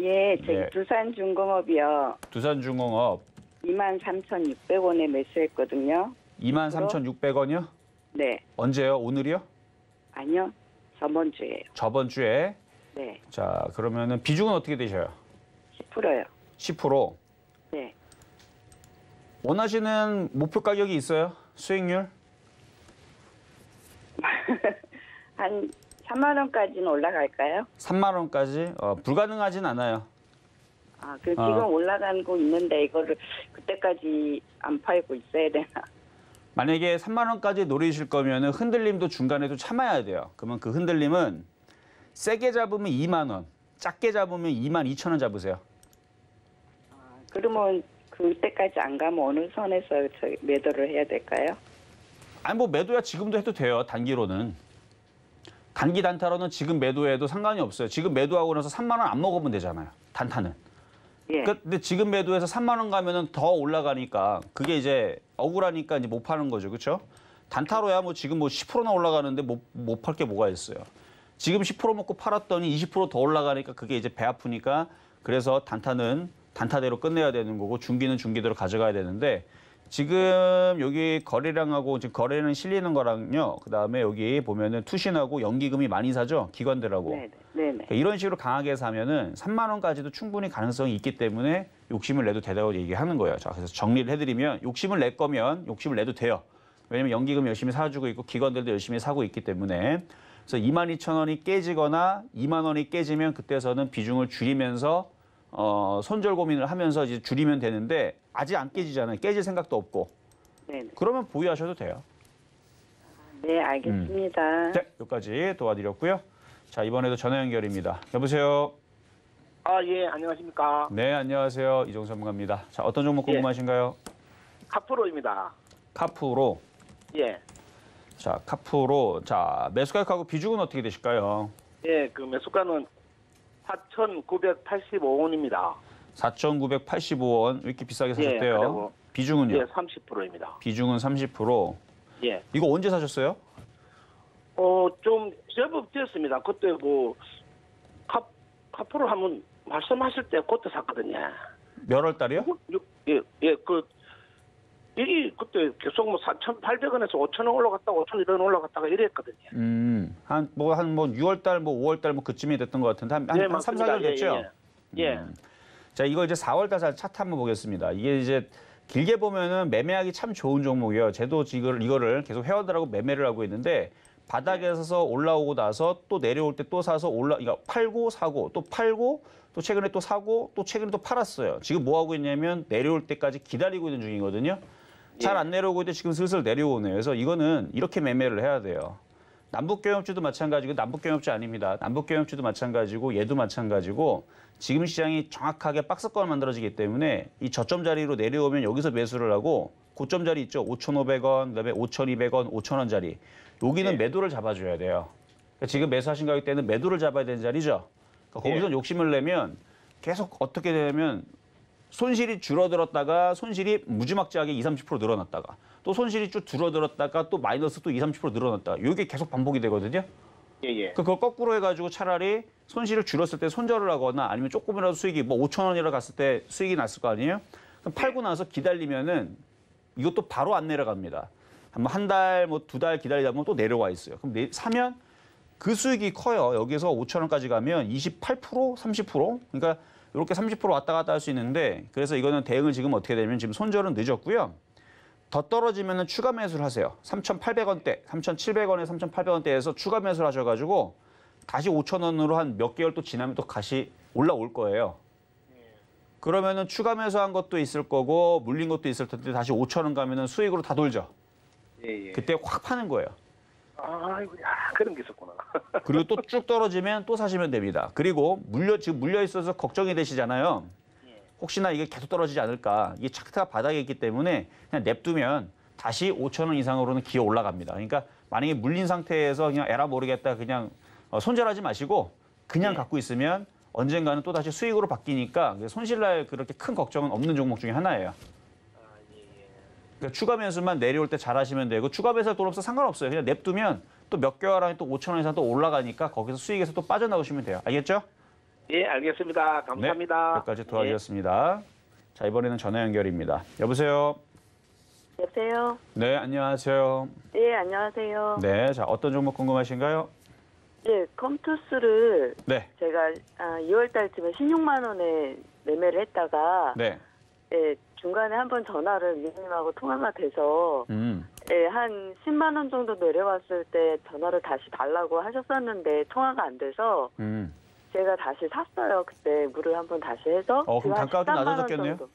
예, 저기 네. 두산중공업이요. 두산중공업 23,600원에 매수했거든요. 2만 3,600원이요? 네. 언제요? 오늘이요? 아니요. 저번 주에요. 저번 주에. 네. 자 그러면은 비중은 어떻게 되셔요? 10%요. 10%. 네. 원하시는 목표 가격이 있어요? 수익률? 한 3만 원까지는 올라갈까요? 3만 원까지? 어, 불가능하진 않아요. 아, 그 아. 지금 올라가고 있는데 이거를 그때까지 안 팔고 있어야 되나? 만약에 3만 원까지 노리실 거면은 흔들림도 중간에도 참아야 돼요. 그러면 그 흔들림은 세게 잡으면 2만 원, 작게 잡으면 2만 2천 원 잡으세요. 그러면 그때까지 안 가면 어느 선에서 저 매도를 해야 될까요? 아니 뭐 매도야 지금도 해도 돼요. 단기로는. 단기 단타로는 지금 매도해도 상관이 없어요. 지금 매도하고 나서 3만 원 안 먹으면 되잖아요. 단타는. 예. 그- 근데 지금 매도해서 3만 원 가면은 더 올라가니까 그게 이제 억울하니까 이제 못 파는 거죠. 그렇죠? 단타로야 뭐 지금 뭐 10%나 올라가는데 못팔게 뭐가 있어요. 지금 10% 먹고 팔았더니 20%더 올라가니까 그게 이제 배 아프니까 그래서 단타는 단타대로 끝내야 되는 거고 중기는 중기대로 가져가야 되는데 지금 여기 거래량하고 지금 거래는 실리는 거랑요. 그다음에 여기 보면은 투신하고 연기금이 많이 사죠. 기관들하고. 네, 네, 네. 그러니까 이런 식으로 강하게 사면은 3만 원까지도 충분히 가능성이 있기 때문에 욕심을 내도 되다고 얘기하는 거예요. 자, 그래서 정리를 해드리면 욕심을 낼 거면 욕심을 내도 돼요. 왜냐면 연기금 열심히 사주고 있고 기관들도 열심히 사고 있기 때문에 그래서 2만 2천 원이 깨지거나 2만 원이 깨지면 그때서는 비중을 줄이면서 어, 손절 고민을 하면서 이제 줄이면 되는데 아직 안 깨지잖아요. 깨질 생각도 없고 네, 네. 그러면 보유하셔도 돼요. 네, 알겠습니다. 네, 여기까지 도와드렸고요. 자, 이번에도 전화 연결입니다. 여보세요. 아, 예, 안녕하십니까. 네, 안녕하세요. 이종수 전문가입니다. 자, 어떤 종목 예. 궁금하신가요? 카프로입니다. 카프로. 예. 자, 카프로. 자, 매수가격하고 비중은 어떻게 되실까요? 예, 그 매수가는 4,985원입니다. 4,985원. 왜 이렇게 비싸게 예, 사셨대요? 그리고 비중은요? 예, 30%입니다. 비중은 30%. 예. 이거 언제 사셨어요? 어, 좀 제법 됐습니다. 그때 뭐 카, 카프로 하면 말씀하실 때 그때 샀거든요. 몇 월 달이요? 예, 예, 그 이게 그때 계속 뭐 4,800원에서 5,000원 올라갔다가 5,100원 올라갔다가 이랬거든요. 음, 한 뭐 한 뭐 6월 달, 뭐 5월 달 뭐 그쯤이 됐던 것 같은데 한, 한, 예, 한 3, 4달 맞습니다. 예, 됐죠? 예, 예. 음. 자, 이거 이제 4월 달 차트 한번 보겠습니다. 이게 이제 길게 보면은 매매하기 참 좋은 종목이에요. 저도 이걸 이거를 계속 회원들하고 매매를 하고 있는데 바닥에서 올라오고 나서 또 내려올 때 또 사서 올라 이거 팔고 사고 또 팔고 또 최근에 또 사고 또 최근에 또 팔았어요. 지금 뭐 하고 있냐면 내려올 때까지 기다리고 있는 중이거든요. 잘 안 내려오고 있는데 지금 슬슬 내려오네요. 그래서 이거는 이렇게 매매를 해야 돼요. 남북경협주도 마찬가지고 남북경협주 아닙니다. 남북경협주도 마찬가지고 얘도 마찬가지고 지금 시장이 정확하게 박스권을 만들어지기 때문에 이 저점 자리로 내려오면 여기서 매수를 하고 고점 자리 있죠. 5,500원, 그다음에 5,200원, 5,000원짜리. 여기는 매도를 잡아줘야 돼요. 그러니까 지금 매수하신 가격 때는 매도를 잡아야 되는 자리죠. 그러니까 거기서 욕심을 내면 계속 어떻게 되냐면 손실이 줄어들었다가 손실이 무지막지하게 20, 30% 늘어났다가 또 손실이 쭉 줄어들었다가 또 마이너스 또 20, 30% 늘어났다가 이게 계속 반복이 되거든요. 예, 예. 그걸 거꾸로 해가지고 차라리 손실을 줄였을 때 손절을 하거나 아니면 조금이라도 수익이 뭐 5천 원이라 갔을 때 수익이 났을 거 아니에요? 그럼 팔고 나서 기다리면은 이것도 바로 안 내려갑니다. 한 달, 뭐 두 달 기다리다 보면 또 내려와 있어요. 그럼 내- 사면 그 수익이 커요. 여기서 5천 원까지 가면 28%, 30%? 그러니까 이렇게 30% 왔다 갔다 할 수 있는데 그래서 이거는 대응을 지금 어떻게 되면 지금 손절은 늦었고요. 더 떨어지면 추가 매수를 하세요. 3,800원대, 3,700원에 3,800원대에서 추가 매수를 하셔가지고 다시 5,000원으로 한 몇 개월 또 지나면 또 다시 올라올 거예요. 그러면은 추가 매수한 것도 있을 거고 물린 것도 있을 텐데 다시 5,000원 가면은 수익으로 다 돌죠. 예, 예. 그때 확 파는 거예요. 아이고, 야, 그런 게 있었구나. 그리고 또 쭉 떨어지면 또 사시면 됩니다. 그리고 물려 지금 물려 있어서 걱정이 되시잖아요. 혹시나 이게 계속 떨어지지 않을까? 이게 차트가 바닥에 있기 때문에 그냥 냅두면 다시 5천 원 이상으로는 기어 올라갑니다. 그러니까 만약에 물린 상태에서 그냥 에라 모르겠다 그냥 어, 손절하지 마시고 그냥 갖고 있으면 언젠가는 또 다시 수익으로 바뀌니까 손실날 그렇게 큰 걱정은 없는 종목 중에 하나예요. 그러니까 추가 매수만 내려올 때 잘하시면 되고 추가 매수할 돈 없어 상관없어요. 그냥 냅두면 또 몇 개월 안에 또 5천 원 이상 또 올라가니까 거기서 수익에서 또 빠져나오시면 돼요. 알겠죠? 예, 알겠습니다. 감사합니다. 네, 여기까지 도와주셨습니다. 자 이번에는 전화 연결입니다. 여보세요. 여보세요? 네 안녕하세요. 예, 안녕하세요. 네, 자 어떤 종목 궁금하신가요? 예, 컴투스를 네, 제가 아, 2월 달쯤에 16만 원에 매매를 했다가 네, 예, 중간에 한 번 전화를 위원님하고 통화가 돼서 음, 예, 한 10만 원 정도 내려왔을 때 전화를 다시 달라고 하셨었는데 통화가 안 돼서 음. 제가 다시 샀어요. 그때 물을 한 번 다시 해서 어, 그럼 지금 한 단가가 좀 13만 원 낮아졌겠네요? 정도.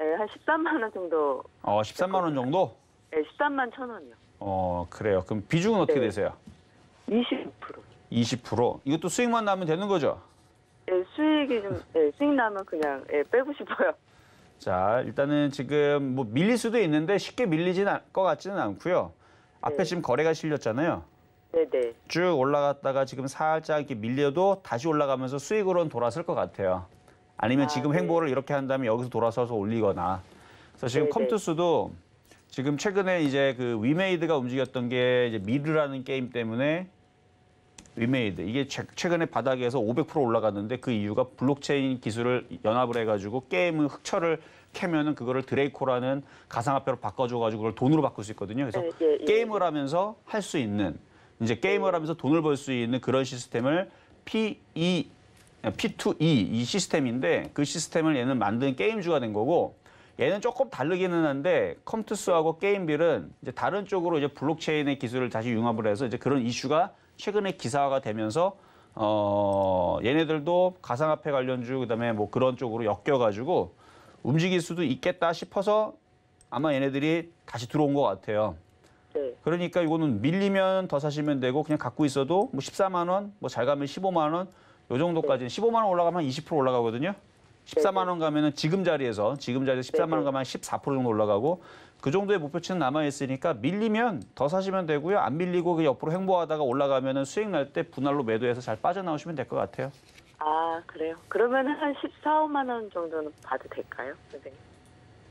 예, 한 13만 원 정도. 어 13만 원 정도? 예, 13만 천 원이요. 어 그래요. 그럼 비중은 어떻게 네. 되세요? 20%. 20%. 이것도 수익만 나면 되는 거죠? 예, 수익이 좀 예, 수익 나면 그냥 예, 빼고 싶어요. 자, 일단은 지금 뭐 밀릴 수도 있는데 쉽게 밀리진 않을 것 같지는 않고요. 앞에 네. 지금 거래가 실렸잖아요. 네네. 쭉 올라갔다가 지금 살짝 이렇게 밀려도 다시 올라가면서 수익으로는 돌아설 것 같아요. 아니면 아, 지금 네. 행보를 이렇게 한 다음에 여기서 돌아서서 올리거나. 그래서 지금 네, 네. 컴투스도 지금 최근에 이제 그 위메이드가 움직였던 게 이제 미드라는 게임 때문에 위메이드 이게 최- 최근에 바닥에서 500% 올라갔는데 그 이유가 블록체인 기술을 연합을 해가지고 게임은 흑철을 캐면은 그거를 드레이코라는 가상화폐로 바꿔줘가지고 그걸 돈으로 바꿀 수 있거든요. 그래서 예, 예, 예. 게임을 하면서 할 수 있는 이제 게임을 하면서 돈을 벌 수 있는 그런 시스템을 P2 P2E 이 시스템인데 그 시스템을 얘는 만든 게임주가 된 거고 얘는 조금 다르기는 한데 컴투스하고 게임빌은 이제 다른 쪽으로 이제 블록체인의 기술을 다시 융합을 해서 이제 그런 이슈가 최근에 기사화가 되면서 어 얘네들도 가상화폐 관련주 그다음에 뭐 그런 쪽으로 엮여 가지고 움직일 수도 있겠다 싶어서 아마 얘네들이 다시 들어온 것 같아요. 네. 그러니까 이거는 밀리면 더 사시면 되고 그냥 갖고 있어도 뭐 14만 원, 뭐 잘 가면 15만 원, 요 정도까지는 15만 원 올라가면 20% 올라가거든요. 14만 원 가면은 지금 자리에서 지금 자리에서 14만 원 가면 14% 정도 올라가고 그 정도의 목표치는 남아 있으니까 밀리면 더 사시면 되고요. 안 밀리고 그 옆으로 횡보하다가 올라가면은 수익 날 때 분할로 매도해서 잘 빠져나오시면 될 것 같아요. 아, 그래요? 그러면 한 14, 5만 원 정도는 봐도 될까요, 선생님?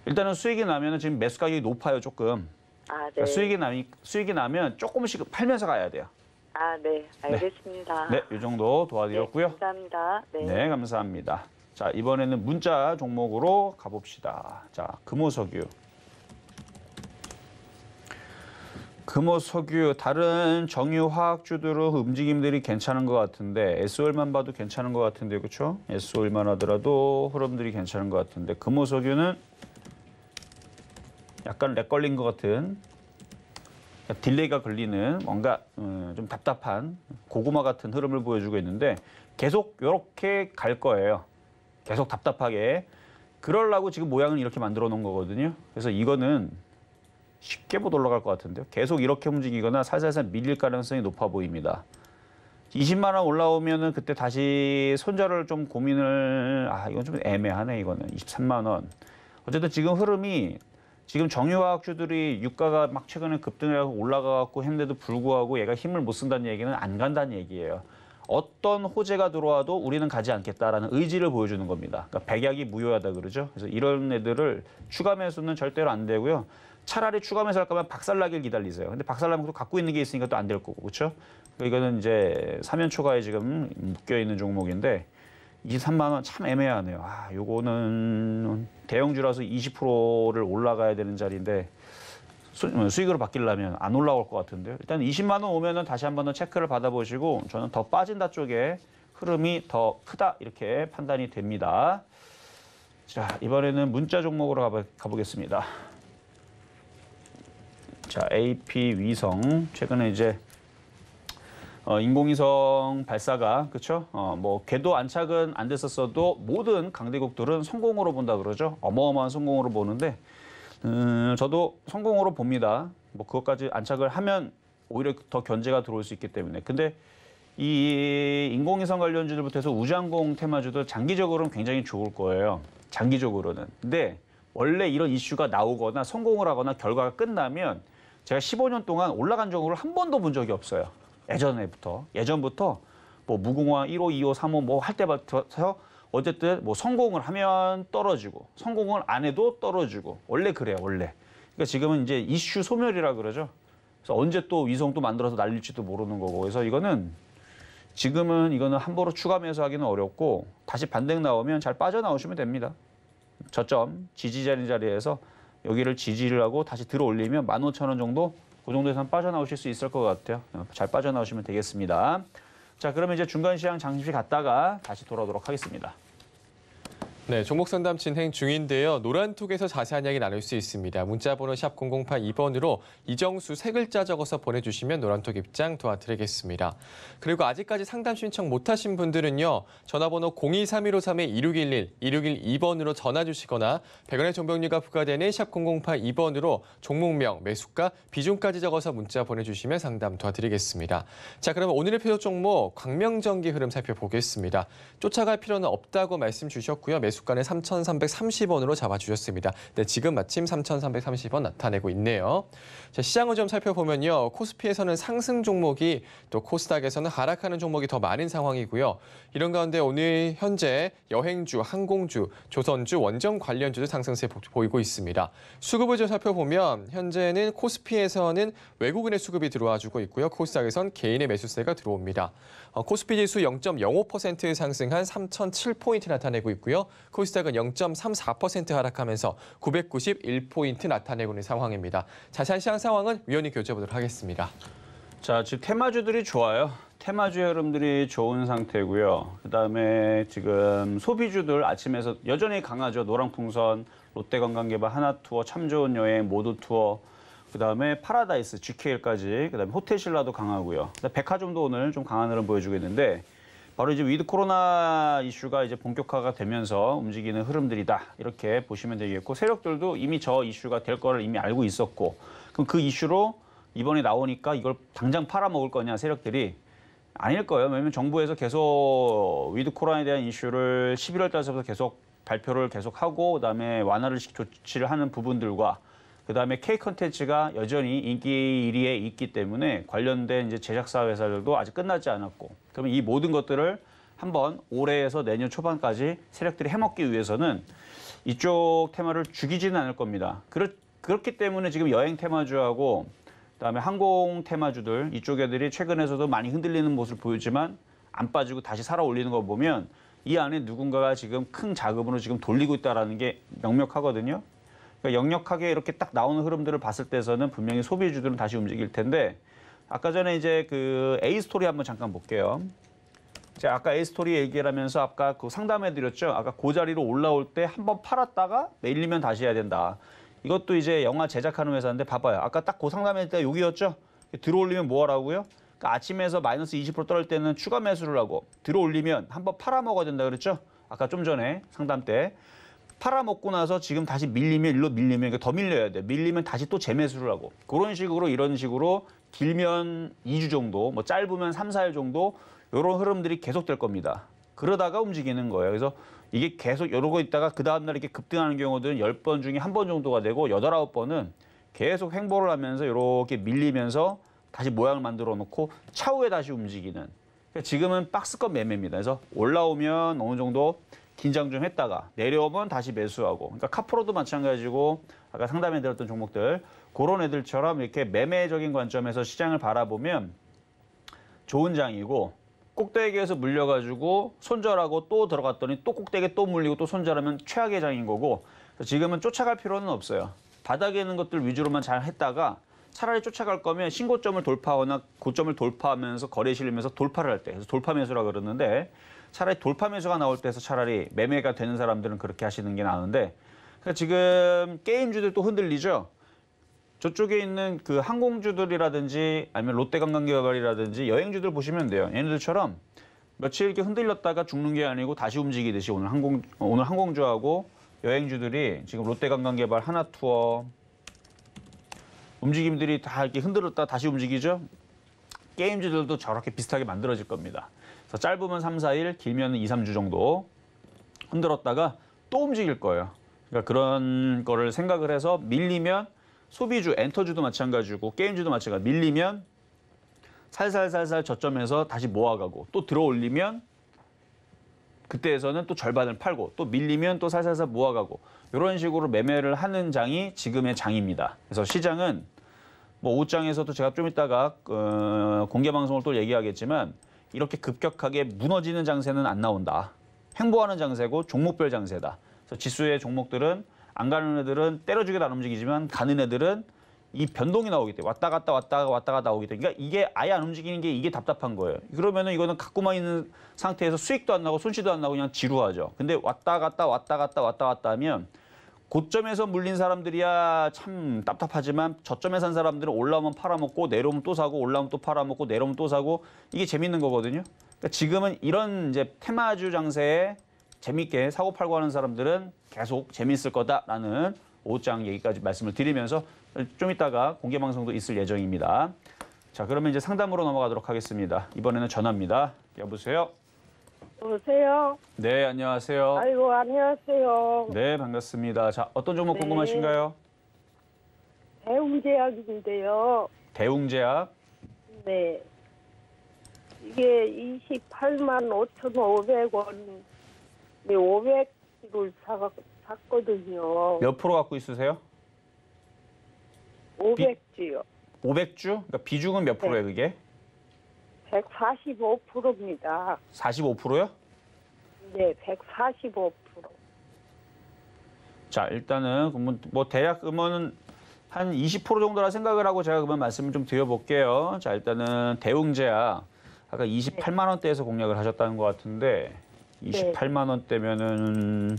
일단은 수익이 나면은 지금 매수 가격이 높아요, 조금. 아, 네. 그러니까 수익이 나니 수익이 나면 조금씩 팔면서 가야 돼요. 아, 네, 알겠습니다. 네, 이 정도 도와드렸고요. 네, 감사합니다. 네. 네, 감사합니다. 자, 이번에는 문자 종목으로 가봅시다. 자, 금호석유. 금호 석유 다른 정유 화학주들의 움직임들이 괜찮은 것 같은데 SO일만 봐도 괜찮은 것 같은데 그렇죠? SO일만 하더라도 흐름들이 괜찮은 것 같은데 금호 석유는 약간 lag 걸린 것 같은 delay가 걸리는 뭔가 음, 좀 답답한 고구마 같은 흐름을 보여주고 있는데 계속 이렇게 갈 거예요. 계속 답답하게. 그러려고 지금 모양을 이렇게 만들어 놓은 거거든요. 그래서 이거는 쉽게 못 올라갈 것 같은데요. 계속 이렇게 움직이거나 살살살 밀릴 가능성이 높아 보입니다. 20만 원 올라오면은 그때 다시 손절을 좀 고민을 아 이건 좀 애매하네 이거는 23만 원. 어쨌든 지금 흐름이 지금 정유화학주들이 유가가 막 최근에 급등을 하고 올라가고 했는데도 불구하고 얘가 힘을 못 쓴다는 얘기는 안 간다는 얘기예요. 어떤 호재가 들어와도 우리는 가지 않겠다라는 의지를 보여주는 겁니다. 그러니까 백약이 무효하다 그러죠. 그래서 이런 애들을 추가 매수는 절대로 안 되고요. 차라리 추가 매수할 거면 박살나길 기다리세요. 근데 박살나면 또 갖고 있는 게 있으니까 또 안 될 거고 그렇죠? 이거는 이제 사면 초과에 지금 묶여 있는 종목인데 23만 원 참 애매하네요. 아, 요거는 대형주라서 20%를 올라가야 되는 자리인데 수, 수익으로 바뀌려면 안 올라올 것 같은데요. 일단 20만 원 오면은 다시 한 번 더 체크를 받아보시고 저는 더 빠진다 쪽에 흐름이 더 크다 이렇게 판단이 됩니다. 자 이번에는 문자 종목으로 가보, 가보겠습니다. 자 AP 위성 최근에 이제 어, 인공위성 발사가 그렇죠? 어, 뭐 궤도 안착은 안 됐었어도 모든 강대국들은 성공으로 본다 그러죠. 어마어마한 성공으로 보는데 음, 저도 성공으로 봅니다. 뭐 그것까지 안착을 하면 오히려 더 견제가 들어올 수 있기 때문에. 근데 이 인공위성 관련주들부터 해서 우주항공 테마주도 장기적으로는 굉장히 좋을 거예요. 장기적으로는. 근데 원래 이런 이슈가 나오거나 성공을 하거나 결과가 끝나면 제가 15년 동안 올라간 종목을 한 번도 본 적이 없어요. 예전에부터. 예전부터 뭐 무궁화 1호, 2호, 3호 뭐 할 때부터 어쨌든 뭐 성공을 하면 떨어지고 성공을 안 해도 떨어지고 원래 그래요 원래 그러니까 지금은 이제 이슈 소멸이라 그러죠 그래서 언제 또 위성 또 만들어서 날릴지도 모르는 거고 그래서 이거는 지금은 이거는 함부로 추가 매수하기는 어렵고 다시 반등 나오면 잘 빠져나오시면 됩니다 저점 지지 자리 자리에서 여기를 지지를 하고 다시 들어 올리면 15,000원 정도 그 정도에서 빠져나오실 수 있을 것 같아요 잘 빠져나오시면 되겠습니다 자 그러면 이제 중간 시장 잠시 갔다가 다시 돌아오도록 하겠습니다. 네, 종목 상담 진행 중인데요. 노란톡에서 자세한 이야기 나눌 수 있습니다. 문자 번호 샵 0082번으로 이정수 세 글자 적어서 보내주시면 노란톡 입장 도와드리겠습니다. 그리고 아직까지 상담 신청 못하신 분들은요. 전화번호 0231532-2611, 2612번으로 전화 주시거나 100원의 정병료가 부과되는 샵 0082번으로 종목명, 매수가, 비중까지 적어서 문자 보내주시면 상담 도와드리겠습니다. 자, 그러면 오늘의 표적 종목 광명전기 흐름 살펴보겠습니다. 쫓아갈 필요는 없다고 말씀 주셨고요. 매수 가는 3,330원으로 잡아주셨습니다. 네, 지금 마침 3,330원 나타내고 있네요. 자, 시장을 좀 살펴보면요. 코스피에서는 상승 종목이 또 코스닥에서는 하락하는 종목이 더 많은 상황이고요. 이런 가운데 오늘 현재 여행주, 항공주, 조선주, 원전 관련주도 상승세 보- 보이고 있습니다. 수급을 좀 살펴보면 현재는 코스피에서는 외국인의 수급이 들어와주고 있고요. 코스닥에선 개인의 매수세가 들어옵니다. 어, 코스피 지수 0.05% 상승한 3,007포인트 나타내고 있고요. 코스닥은 0.34% 하락하면서 991포인트 나타내고 있는 상황입니다. 자세한 시장 상황은 위원이 교체해보도록 하겠습니다. 자 지금 테마주들이 좋아요. 테마주 흐름들이 좋은 상태고요. 그다음에 지금 소비주들 아침에서 여전히 강하죠. 노랑풍선, 롯데관광개발, 하나투어, 참 좋은 여행, 모두투어. 그다음에 파라다이스, GKL까지, 그다음에 호텔신라도 강하고요. 백화점도 오늘 좀 강한 흐름 보여주고 있는데 바로 이제 위드 코로나 이슈가 이제 본격화가 되면서 움직이는 흐름들이다 이렇게 보시면 되겠고 세력들도 이미 저 이슈가 될 거를 이미 알고 있었고 그럼 그 이슈로 이번에 나오니까 이걸 당장 팔아먹을 거냐 세력들이 아닐 거예요. 왜냐하면 정부에서 계속 위드 코로나에 대한 이슈를 11월 달서부터 계속 발표를 계속 하고 그다음에 완화를 시 조치를 하는 부분들과 그다음에 K 컨텐츠가 여전히 인기 1위에 있기 때문에 관련된 이제 제작사 회사들도 아직 끝나지 않았고 그러면 이 모든 것들을 한번 올해에서 내년 초반까지 세력들이 해먹기 위해서는 이쪽 테마를 죽이지는 않을 겁니다. 그렇, 그렇기 때문에 지금 여행 테마주하고 그다음에 항공 테마주들 이쪽 애들이 최근에서도 많이 흔들리는 모습을 보이지만 안 빠지고 다시 살아 올리는 거 보면 이 안에 누군가가 지금 큰 자금으로 지금 돌리고 있다라는 게 명명하거든요. 그러니까 역력하게 이렇게 딱 나오는 흐름들을 봤을 때서는 분명히 소비주들은 다시 움직일 텐데 아까 전에 이제 그 A 스토리 한번 잠깐 볼게요. 제가 아까 A 스토리 얘기를 하면서 아까 그 상담해 드렸죠. 아까 그 자리로 올라올 때 한번 팔았다가 밀리면 다시 해야 된다. 이것도 이제 영화 제작하는 회사인데 봐봐요. 아까 딱그 상담할 때 여기였죠. 들어올리면 뭐 하라고요? 그러니까 아침에서 마이너스 20% 떨어질 때는 추가 매수를 하고 들어올리면 한번 팔아 먹어야 된다 그랬죠? 아까 좀 전에 상담 때 팔아먹고 나서 지금 다시 밀리면 일로 밀리면 더 밀려야 돼. 밀리면 다시 또 재매수를 하고 그런 식으로 이런 식으로 길면 2주 정도, 뭐 짧으면 3, 4일 정도 이런 흐름들이 계속될 겁니다. 그러다가 움직이는 거예요. 그래서 이게 계속 이러고 있다가 그 다음날 이렇게 급등하는 경우들은 10번 중에 한 번 정도가 되고 8, 9번은 계속 횡보를 하면서 이렇게 밀리면서 다시 모양을 만들어 놓고 차후에 다시 움직이는 그러니까 지금은 박스권 매매입니다. 그래서 올라오면 어느 정도 긴장 좀 했다가 내려오면 다시 매수하고 그러니까 카프로도 마찬가지고 아까 상담해 드렸던 종목들 그런 애들처럼 이렇게 매매적인 관점에서 시장을 바라보면 좋은 장이고 꼭대기에서 물려가지고 손절하고 또 들어갔더니 또 꼭대기에 또 물리고 또 손절하면 최악의 장인 거고 지금은 쫓아갈 필요는 없어요. 바닥에 있는 것들 위주로만 잘 했다가 차라리 쫓아갈 거면 신고점을 돌파하거나 고점을 돌파하면서 거래 실리면서 돌파를 할 때, 그래서 돌파 매수라 그러는데 차라리 돌파 매수가 나올 때에서 차라리 매매가 되는 사람들은 그렇게 하시는 게 나은데 그러니까 지금 게임주들 또 흔들리죠. 저쪽에 있는 그 항공주들이라든지 아니면 롯데관광개발이라든지 여행주들 보시면 돼요. 얘네들처럼 며칠 이렇게 흔들렸다가 죽는 게 아니고 다시 움직이듯이 오늘 항공 오늘 항공주하고 여행주들이 지금 롯데관광개발 하나투어 움직임들이 다 이렇게 흔들었다 다시 움직이죠. 게임주들도 저렇게 비슷하게 만들어질 겁니다. 짧으면 3, 4일, 길면 2, 3주 정도 흔들었다가 또 움직일 거예요. 그러니까 그런 거를 생각을 해서 밀리면 소비주, 엔터주도 마찬가지고 게임주도 마찬가지. 밀리면 살살살살 저점에서 다시 모아가고 또 들어올리면 그때에서는 또 절반을 팔고 또 밀리면 또 살살살 모아가고 이런 식으로 매매를 하는 장이 지금의 장입니다. 그래서 시장은 뭐 오후장에서도 제가 좀 이따가 어, 공개 방송을 또 얘기하겠지만 이렇게 급격하게 무너지는 장세는 안 나온다. 횡보하는 장세고 종목별 장세다. 그래서 지수의 종목들은 안 가는 애들은 때려주게 안 움직이지만 가는 애들은 이 변동이 나오기 때문에 왔다 갔다 왔다 왔다 갔다 나오기 때문에 그러니까 이게 아예 안 움직이는 게 이게 답답한 거예요. 그러면은 이거는 갖고만 있는 상태에서 수익도 안 나고 손실도 안 나고 그냥 지루하죠. 근데 왔다 갔다 왔다 갔다 왔다 갔다 하면 고점에서 물린 사람들이야 참 답답하지만 저점에 산 사람들은 올라오면 팔아먹고 내려오면 또 사고 올라오면 또 팔아먹고 내려오면 또 사고 이게 재밌는 거거든요. 그러니까 지금은 이런 이제 테마주 장세에 재밌게 사고 팔고 하는 사람들은 계속 재밌을 거다라는 오장 얘기까지 말씀을 드리면서 좀 이따가 공개 방송도 있을 예정입니다. 자, 그러면 이제 상담으로 넘어가도록 하겠습니다. 이번에는 전화입니다. 여보세요? 여보세요? 네, 안녕하세요. 아이고, 안녕하세요. 네, 반갑습니다. 자, 어떤 종목 네. 궁금하신가요? 대웅제약인데요. 대웅제약. 네. 이게 28만 5,500원, 네, 500을 사, 샀거든요. 몇 프로 갖고 있으세요? 500주요. 500주? 그러니까 비중은 몇 프로예요, 그게? 145%입니다. 45%요? 네, 145%. 자, 일단은 뭐 대략 그러면 한20% 정도라 생각을 하고 제가 그러면 말씀을 좀 드려볼게요. 자, 일단은 대웅제약 아까 28만 원대에서 공략을 하셨다는 것 같은데 28만 원대면은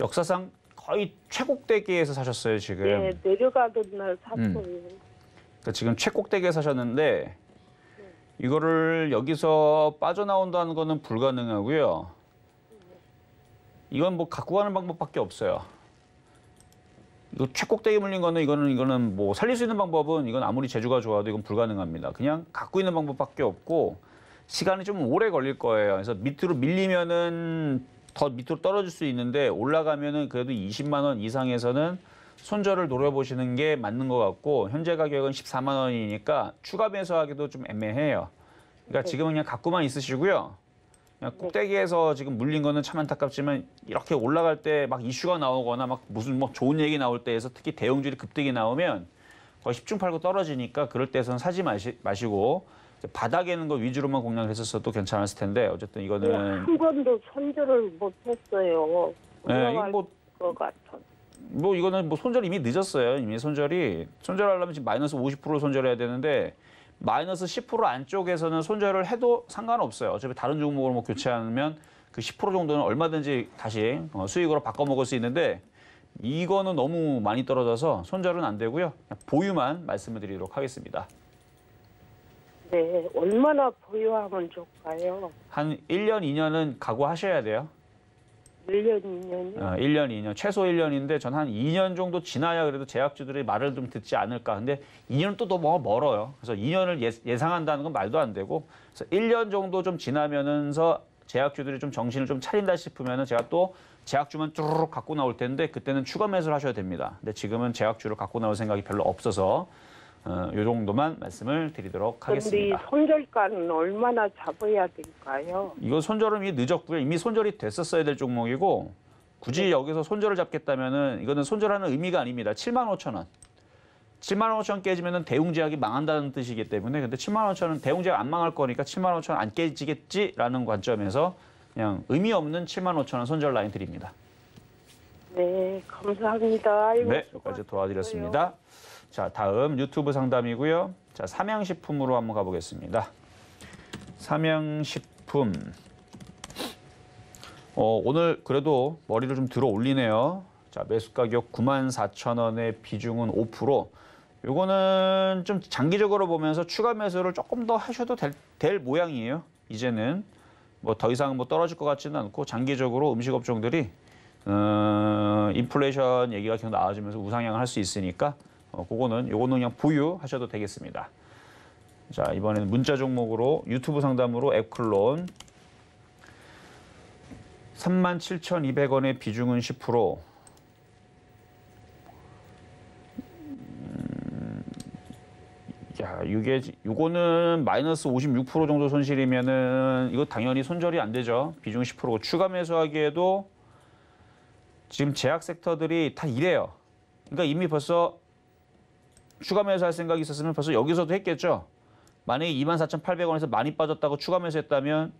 역사상 거의 최고대기에서 사셨어요 지금. 네, 내려가던 날 샀어요. 그러니까 지금 최고대기에 사셨는데 이거를 여기서 빠져나온다는 거는 불가능하고요. 이건 뭐 갖고 가는 방법밖에 없어요. 이거 최꼭대기 물린 거는 이거는 이거는 뭐 살릴 수 있는 방법은 이건 아무리 재주가 좋아도 이건 불가능합니다. 그냥 갖고 있는 방법밖에 없고 시간이 좀 오래 걸릴 거예요. 그래서 밑으로 밀리면은 더 밑으로 떨어질 수 있는데 올라가면은 그래도 20만 원 이상에서는 손절을 노려보시는 게 맞는 것 같고 현재 가격은 14만 원이니까 추가 매수하기도 좀 애매해요. 그러니까 지금은 그냥 갖고만 있으시고요. 그냥 꼭대기에서 지금 물린 거는 참 안타깝지만 이렇게 올라갈 때 막 이슈가 나오거나 막 무슨 뭐 좋은 얘기 나올 때에서 특히 대형주들이 급등이 나오면 거의 10중 8구 떨어지니까 그럴 때선 사지 마시, 마시고 바닥에 있는 거 위주로만 공략을 했었어도 괜찮았을 텐데 어쨌든 이거는 한 번도 손절을 못 했어요. 네, 이거 뭐, 것 같아. 뭐 이거는 뭐 손절 이미 늦었어요. 이미 손절이 손절하려면 지금 마이너스 50% 손절해야 되는데 마이너스 10% 안쪽에서는 손절을 해도 상관없어요. 어차피 다른 종목으로 뭐 교체하면 그 10% 정도는 얼마든지 다시 어, 수익으로 바꿔 먹을 수 있는데 이거는 너무 많이 떨어져서 손절은 안 되고요. 보유만 말씀을 드리도록 하겠습니다. 네, 얼마나 보유하면 좋을까요? 한 1년, 2년은 각오하셔야 돼요. 1년, 2년이요? 어, 1년, 2년, 최소 1년인데 전 한 2년 정도 지나야 그래도 제약주들이 말을 좀 듣지 않을까. 근데 2년은 또 너무 멀어요. 그래서 2년을 예, 상한다는 건 말도 안 되고, 그래서 1년 정도 좀 지나면서 제약주들이 좀 정신을 좀 차린다 싶으면은 제가 또 제약주만 쭈르륵 갖고 나올 텐데 그때는 추가 매수를 하셔야 됩니다. 근데 지금은 제약주를 갖고 나올 생각이 별로 없어서 어, 이 정도만 말씀을 드리도록 하겠습니다. 손절가는 얼마나 잡아야 될까요? 이거 손절은 이미 늦었고요. 이미 손절이 됐었어야 될 종목이고 굳이 여기서 손절을 잡겠다면은 이거는 손절하는 의미가 아닙니다. 7만 5천 원. 7만 5천 원 깨지면은 대웅제약이 망한다는 뜻이기 때문에 근데 7만 5천 원 대웅제약 안 망할 거니까 7만 5천 원안 깨지겠지라는 관점에서 그냥 의미 없는 7만 5천 원 손절 라인 드립니다. 네, 감사합니다. 아이고, 네, 여기까지 도와드렸습니다. 자, 다음 유튜브 상담이고요. 자, 삼양식품으로 한번 가보겠습니다. 삼양식품. 어, 오늘 그래도 머리를 좀 들어 올리네요. 자, 매수 가격 94,000원의 비중은 5%. 요거는 좀 장기적으로 보면서 추가 매수를 조금 더 하셔도 될, 될 모양이에요. 이제는 뭐 더 이상 뭐 떨어질 것 같지는 않고 장기적으로 음식 업종들이 어, 인플레이션 얘기가 계속 나와지면서 우상향을 할 수 있으니까 어, 그거는 요거는 그냥 보유하셔도 되겠습니다. 자 이번에는 문자 종목으로 유튜브 상담으로 앱클론 37,200원의 비중은 10%. 음, 야, 이게 요거는 마이너스 56% 정도 손실이면은 이거 당연히 손절이 안 되죠. 비중 10%고 추가 매수하기에도 지금 제약 섹터들이 다 이래요. 그러니까 이미 벌써 추가 매수할 생각이 있었으면 벌써 여기서도 했겠죠. 만약에 24,800원에서 많이 빠졌다고 추가 매수했다면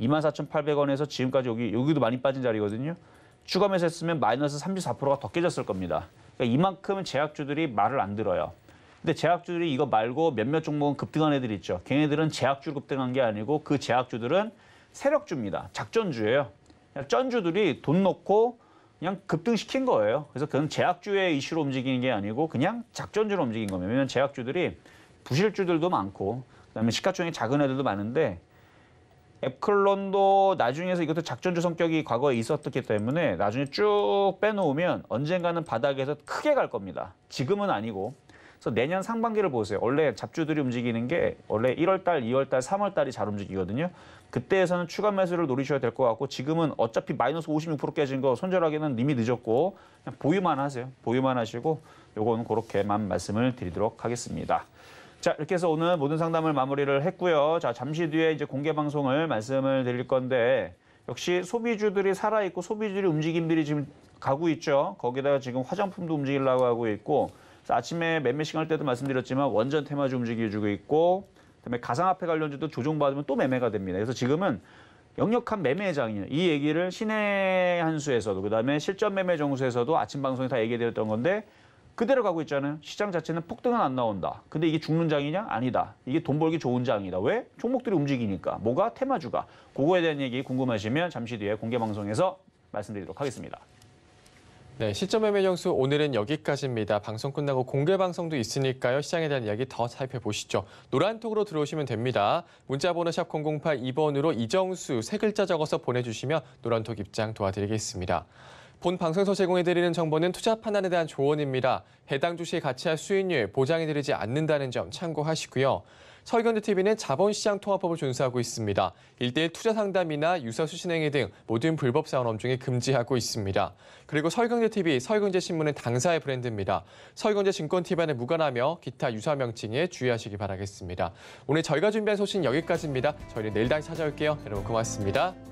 24,800원에서 지금까지 여기 여기도 많이 빠진 자리거든요. 추가 매수했으면 마이너스 34%가 더 깨졌을 겁니다. 그러니까 이만큼은 제약주들이 말을 안 들어요. 근데 제약주들이 이거 말고 몇몇 종목은 급등한 애들이 있죠. 걔네들은 제약주 급등한 게 아니고 그 제약주들은 세력주입니다. 작전주예요. 쩐주들이 돈 넣고 그냥 급등시킨 거예요. 그래서 그건 제약주의 이슈로 움직이는 게 아니고 그냥 작전주로 움직인 겁니다. 왜냐면 제약주들이 부실주들도 많고 그다음에 시가총액 작은 애들도 많은데 앱클론도 나중에서 이것도 작전주 성격이 과거에 있었기 때문에 나중에 쭉 빼놓으면 언젠가는 바닥에서 크게 갈 겁니다. 지금은 아니고. 그래서 내년 상반기를 보세요. 원래 잡주들이 움직이는 게 원래 1월달, 2월달, 3월달이 잘 움직이거든요. 그때에서는 추가 매수를 노리셔야 될 것 같고 지금은 어차피 마이너스 56% 깨진 거 손절하기는 이미 늦었고 그냥 보유만 하세요. 보유만 하시고 요거는 그렇게만 말씀을 드리도록 하겠습니다. 자, 이렇게 해서 오늘 모든 상담을 마무리를 했고요. 자, 잠시 뒤에 이제 공개 방송을 말씀을 드릴 건데 역시 소비주들이 살아있고 소비주들이 움직임들이 지금 가고 있죠. 거기다가 지금 화장품도 움직이려고 하고 있고 아침에 매매 시간 할 때도 말씀드렸지만 원전 테마주 움직여주고 있고 그다음에 가상화폐 관련주도 조정받으면 또 매매가 됩니다. 그래서 지금은 역력한 매매 장이에요. 이 얘기를 신의 한수에서도 그다음에 실전 매매 정수에서도 아침 방송에 다 얘기드렸던 건데 그대로 가고 있잖아요. 시장 자체는 폭등은 안 나온다. 근데 이게 죽는 장이냐? 아니다. 이게 돈 벌기 좋은 장이다. 왜? 종목들이 움직이니까. 뭐가? 테마주가. 그거에 대한 얘기 궁금하시면 잠시 뒤에 공개 방송에서 말씀드리도록 하겠습니다. 네, 시점 매매 정수 오늘은 여기까지입니다. 방송 끝나고 공개 방송도 있으니까요. 시장에 대한 이야기 더 살펴보시죠. 노란톡으로 들어오시면 됩니다. 문자번호 샵 008 2번으로 이정수 세 글자 적어서 보내주시면 노란톡 입장 도와드리겠습니다. 본 방송에서 제공해드리는 정보는 투자 판단에 대한 조언입니다. 해당 주식의 가치와 수익률 보장해드리지 않는다는 점 참고하시고요. 서울경제TV는 자본시장 통화법을 준수하고 있습니다. 일대일 투자 상담이나 유사 수신행위 등 모든 불법 사원 업종에 금지하고 있습니다. 그리고 서울경제TV, 서울경제신문은 당사의 브랜드입니다. 서울경제증권TV와는 무관하며 기타 유사 명칭에 주의하시기 바라겠습니다. 오늘 저희가 준비한 소식 여기까지입니다. 저희는 내일 다시 찾아올게요. 여러분 고맙습니다.